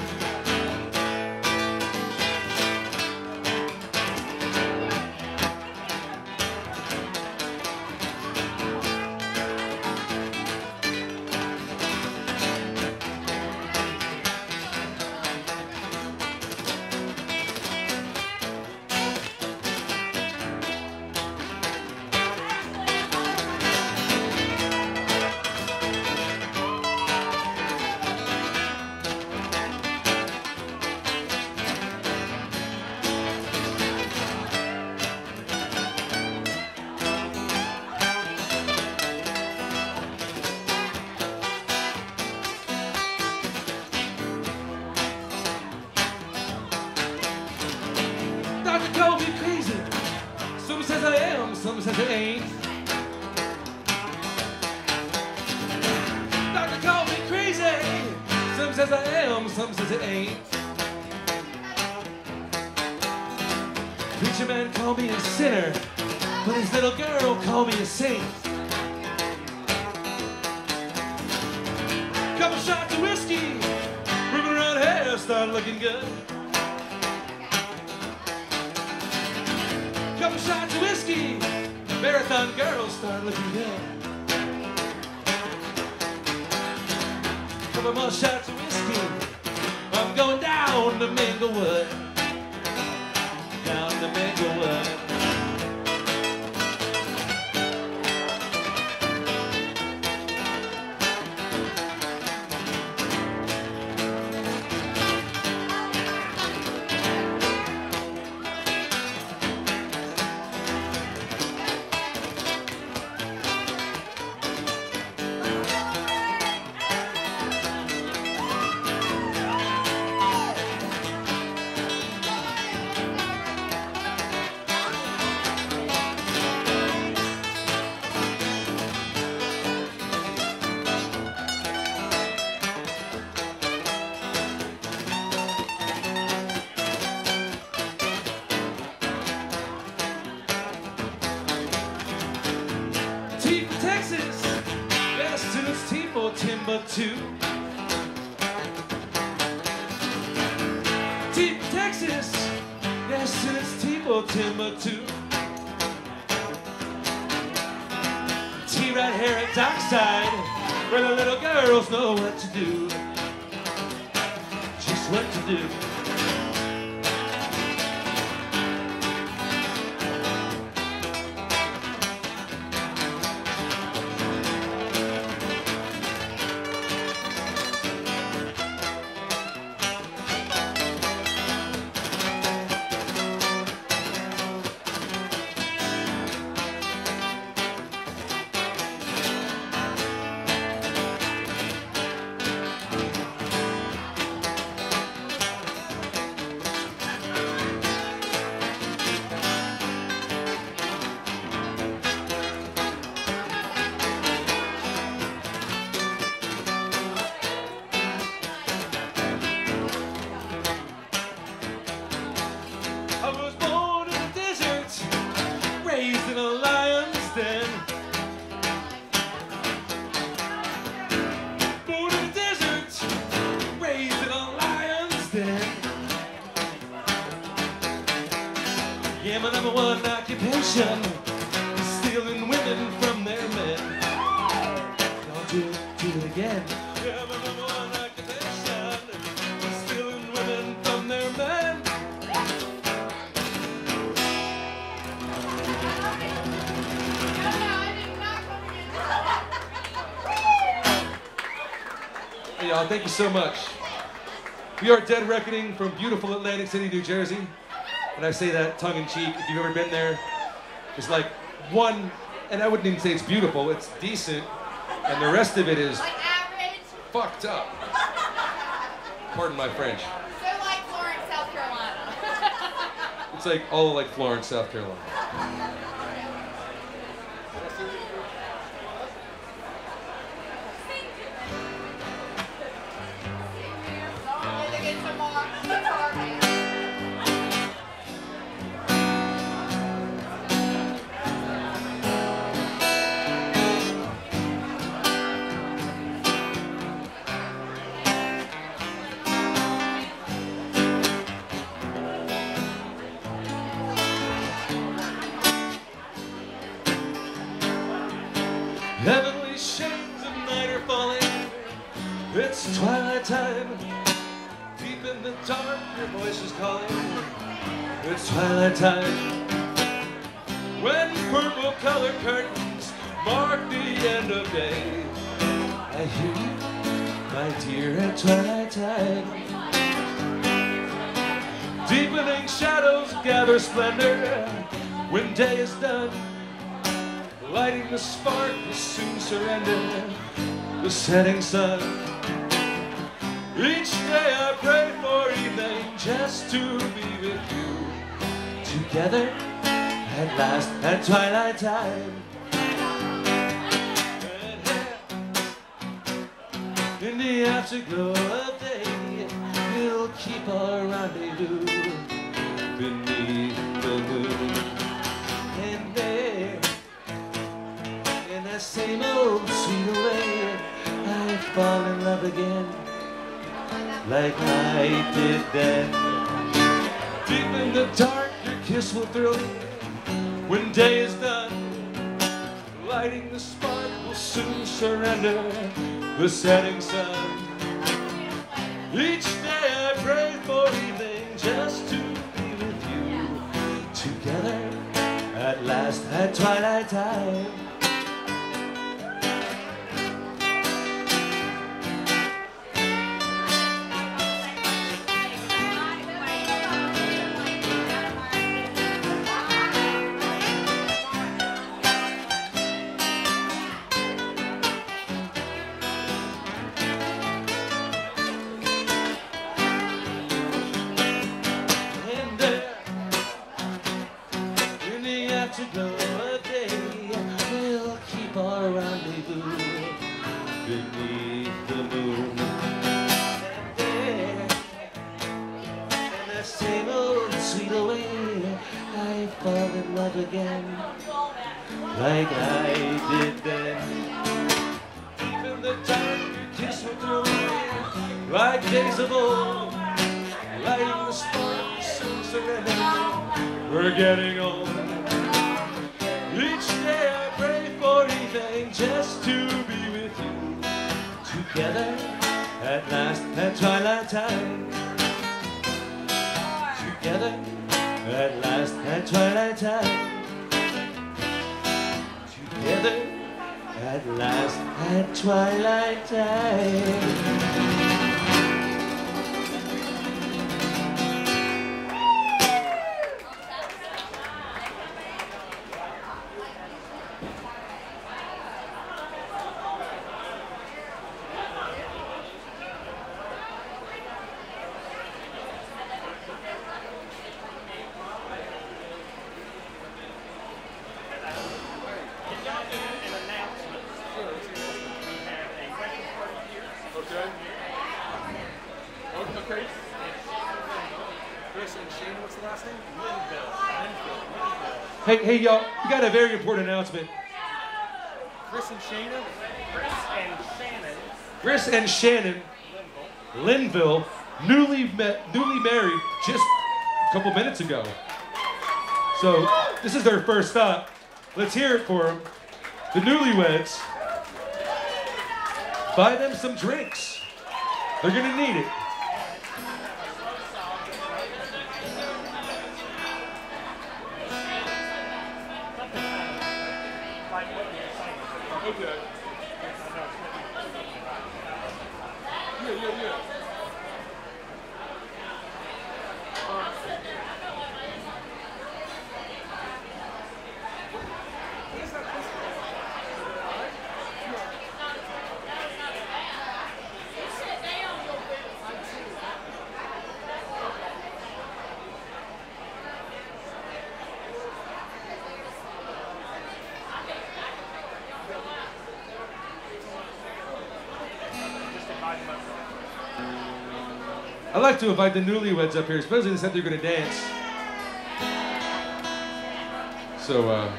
More T Texas, yes to its T for Timbuktu. T right here at Dockside, where the little girls know what to do. Just what to do. You so much. We are Dead Reckoning from beautiful Atlantic City, New Jersey. And I say that tongue in cheek. If you've ever been there, it's like one, and I wouldn't even say it's beautiful, it's decent. And the rest of it is Like average, fucked up. Pardon my French. so like Florence, South Carolina. It's like all like Florence, South Carolina. time. setting sun. Hey, hey, y'all, we got a very important announcement. Chris and Shannon. Chris and Shannon. Chris and Shannon. Linville, newly met, newly married just a couple minutes ago. So this is their first stop. Let's hear it for them. The newlyweds. Buy them some drinks. They're gonna need it. Have to invite the newlyweds up here, especially they said they're going to dance. So, uh,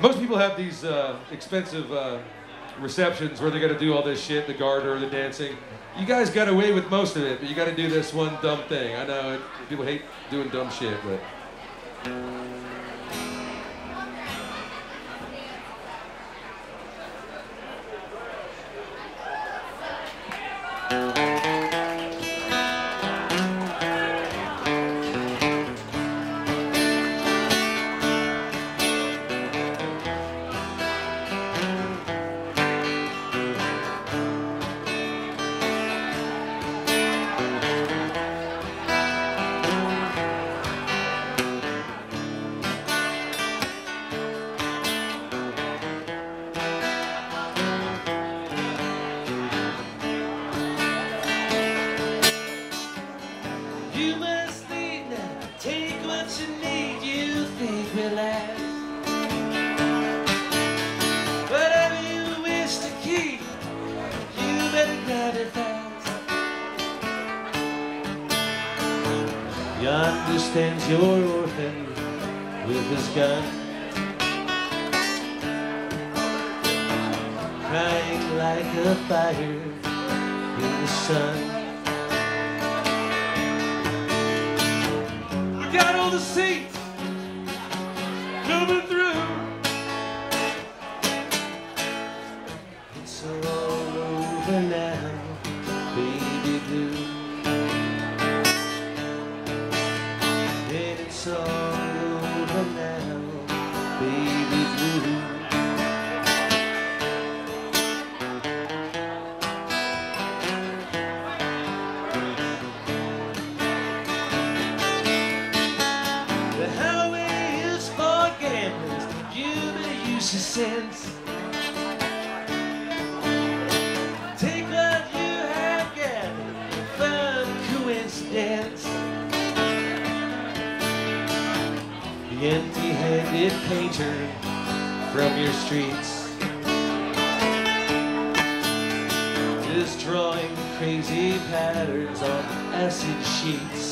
most people have these uh, expensive uh, receptions where they got to do all this shit, the garter, the dancing. You guys got away with most of it, but you got to do this one dumb thing. I know it, people hate doing dumb shit, but. empty-handed painter from your streets. Just drawing crazy patterns on acid sheets.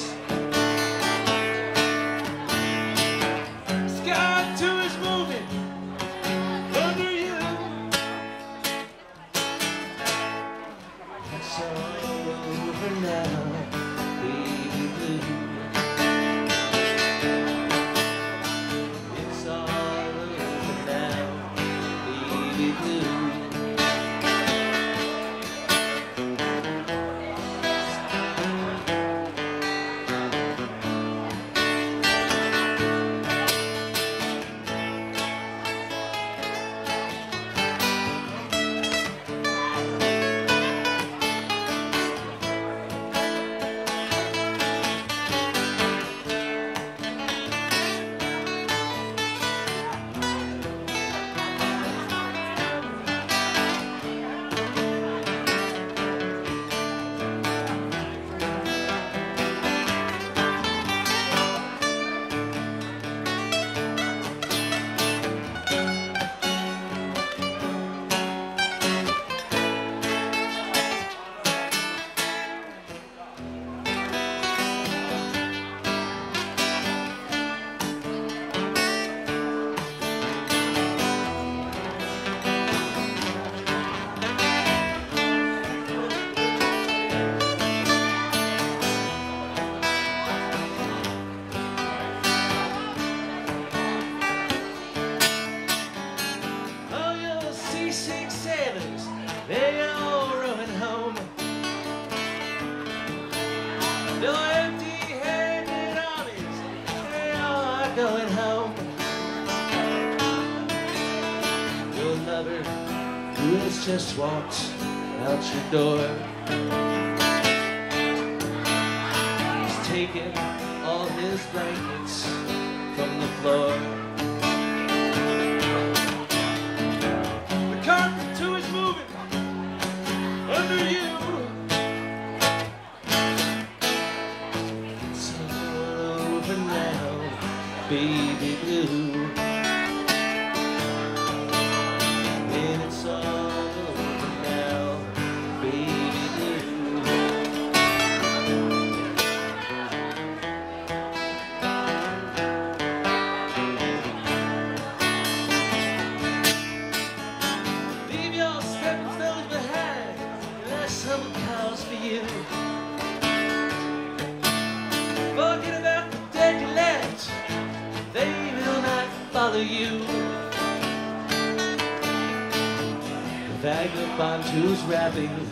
who's rapping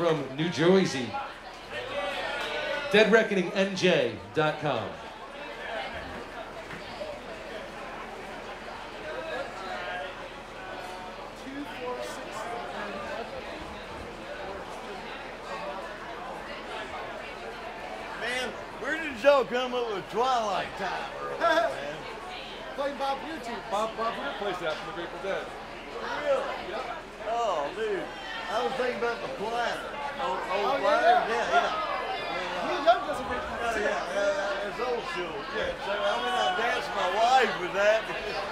from New Jersey. DeadReckoningNJ.com. Joe come up with Twilight Time. Playing Bob YouTube, Bob Bob Pierce plays that from the Great